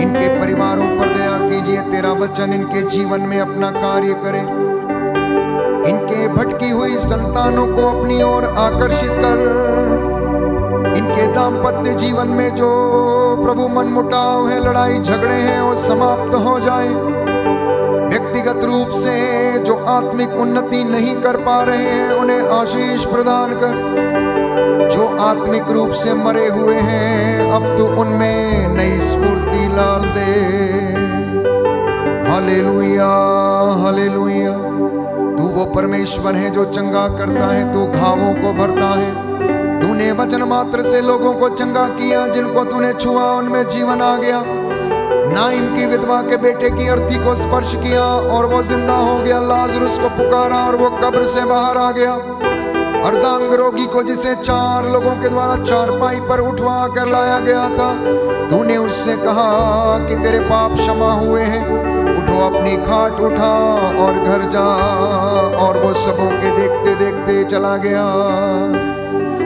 इनके परिवारों पर दया कीजिए। तेरा वचन इनके जीवन में अपना कार्य करे। इनके भटकी हुई संतानों को अपनी ओर आकर्षित कर। इनके दाम्पत्य जीवन में जो प्रभु मन मुटाव है, लड़ाई झगड़े हैं, वो समाप्त हो जाए। व्यक्तिगत रूप से जो आत्मिक उन्नति नहीं कर पा रहे हैं, उन्हें आशीष प्रदान कर। जो आत्मिक रूप से मरे हुए हैं, अब तो उनमें नई स्फूर्ति लाल दे। Hallelujah hallelujah. तू वो परमेश्वर है जो चंगा करता है, तू घावों को भरता है। तूने वचन मात्र से लोगों को चंगा किया, जिनको तूने छुआ, उनमें जीवन आ गया। ना इनकी विधवा के बेटे की अर्थी को स्पर्श किया, और वो ज़िंदा हो गया, लाजरुस को पुकारा, और वो कब्र से बाहर आ गया। अर्धांग रोगी को जिसे चार लोगों के द्वारा चारपाई पर उठवा कर लाया गया था, तूने उससे कहा कि तेरे पाप क्षमा हुए हैं। उठो अपनी खाट उठा और घर जा, और वो सबों के देखते देखते चला गया।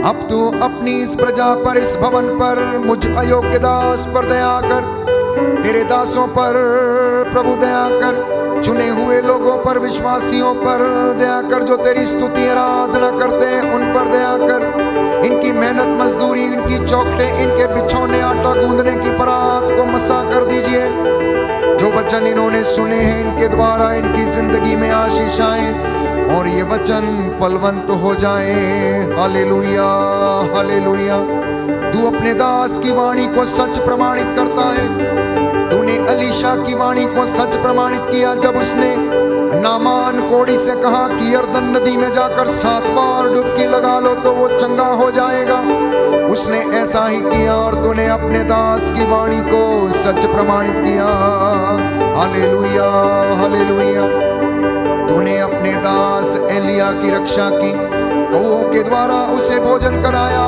अब तू अपनी इस प्रजा पर, इस भवन पर, मुझ अयोग्य दास पर दया कर, तेरे दासों पर प्रभु दया कर, चुने हुए लोगों पर, विश्वासियों पर दया कर, जो तेरी स्तुति आराधना करते हैं, उन पर दया कर। इनकी मेहनत मजदूरी, इनकी चौकटे, इनके बिछौने आटा गूंदने की परात को मसा कर दीजिए। जो वचन इन्होंने सुने हैं, इनके द्वारा इनकी ज़िंदगी में आशीष आए। और ये वचन फलवंत हो जाए। Hallelujah hallelujah. तू अपने दास की वाणी को सच प्रमाणित करता है। तूने अलीशा की वाणी को सच प्रमाणित किया जब उसने नामान कोड़ी से कहा कि यर्दन नदी में जाकर सात बार डुबकी लगा लो तो वो चंगा हो जाएगा। उसने ऐसा ही किया और तूने अपने दास की वाणी को सच प्रमाणित किया। Hallelujah hallelujah. तूने अपने दास एलिया की रक्षा की। कौओं के द्वारा उसे भोजन कराया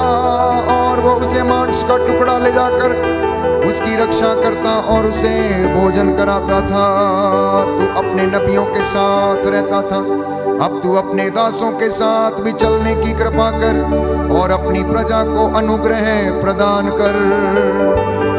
और वो उसे मांस का टुकड़ा ले जाकर उसकी रक्षा करता और उसे भोजन कराता था। तू अपने नबियों के साथ रहता था। अब तू अपने दासों के साथ भी चलने की कृपा कर और अपनी प्रजा को अनुग्रह प्रदान कर।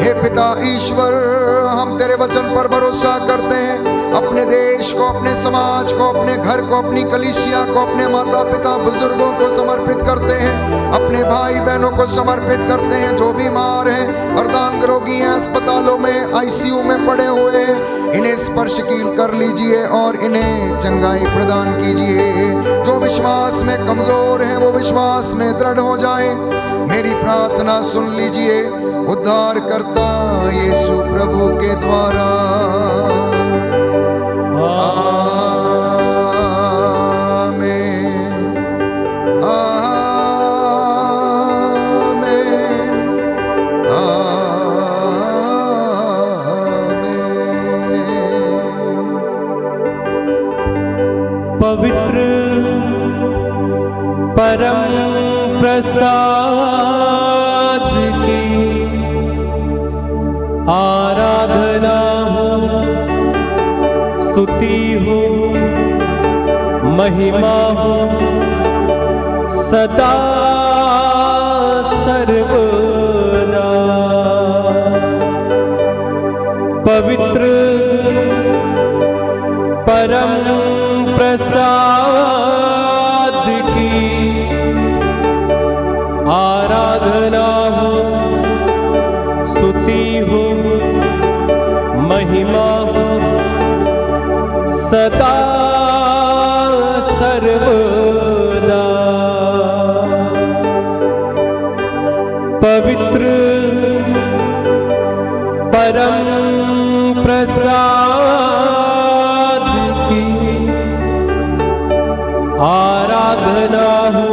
हे पिता ईश्वर, हम तेरे वचन पर भरोसा करते हैं। अपने देश को, अपने समाज को, अपने घर को, अपनी कलिसिया को, अपने माता पिता बुज़ुर्गों को समर्पित करते हैं। अपने भाई बहनों को समर्पित करते हैं, जो बीमार हैं अर्धांग रोगी हैं अस्पतालों में, आईसीयू में पड़े हुए हैं। इन्हें स्पर्श की कर लीजिए और इन्हें चंगाई प्रदान कीजिए। जो विश्वास में कमज़ोर हैं, वो विश्वास में दृढ़ हो जाए। मेरी प्रार्थना सुन लीजिए उद्धार करता यीशु प्रभु के द्वारा। प्रसाद की आराधना हो स्तुति हो महिमा हो सदा सदा सर्वदा। पवित्र परम प्रसाद की आराधना हो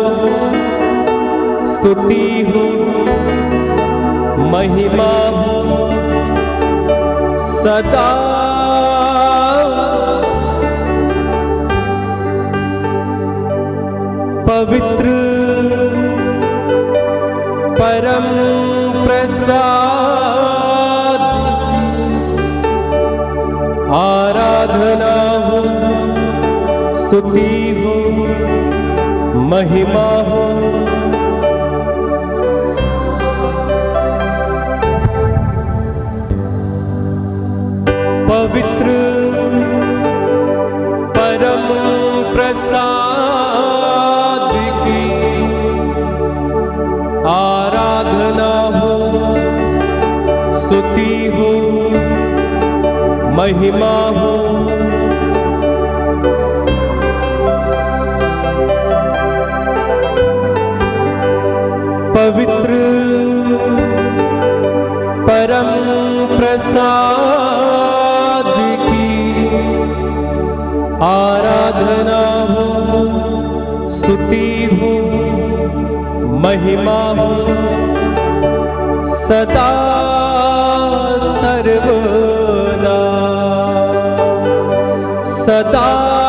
स्तुति हो महिमा हो सदा परम प्रसाद। आराधना हो स्तुति हो महिमा हो। महिमा हो। पवित्र परम प्रसाद की आराधना हो। स्तुति हो। महिमा हो। सदा सर्वदा सदा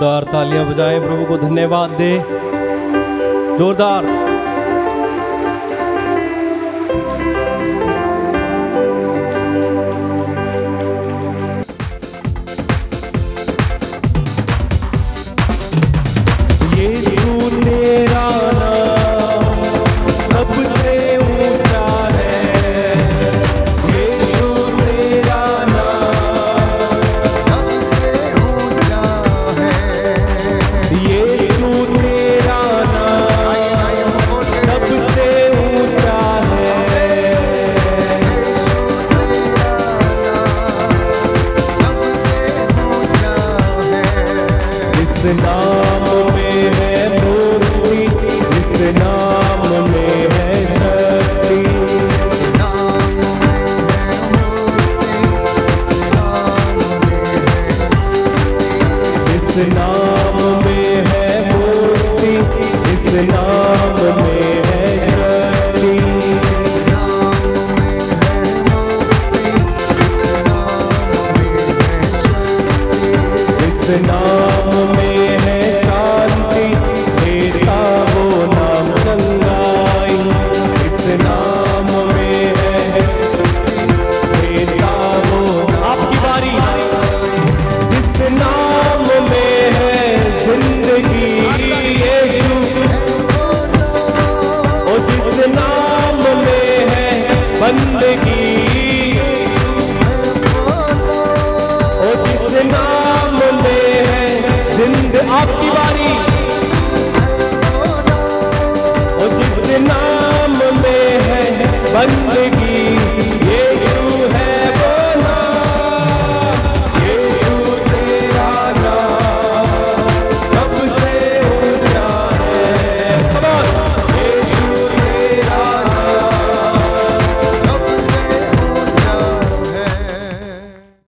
जोरदार तालियाँ बजाएँ प्रभु को धन्यवाद दे। जोरदार।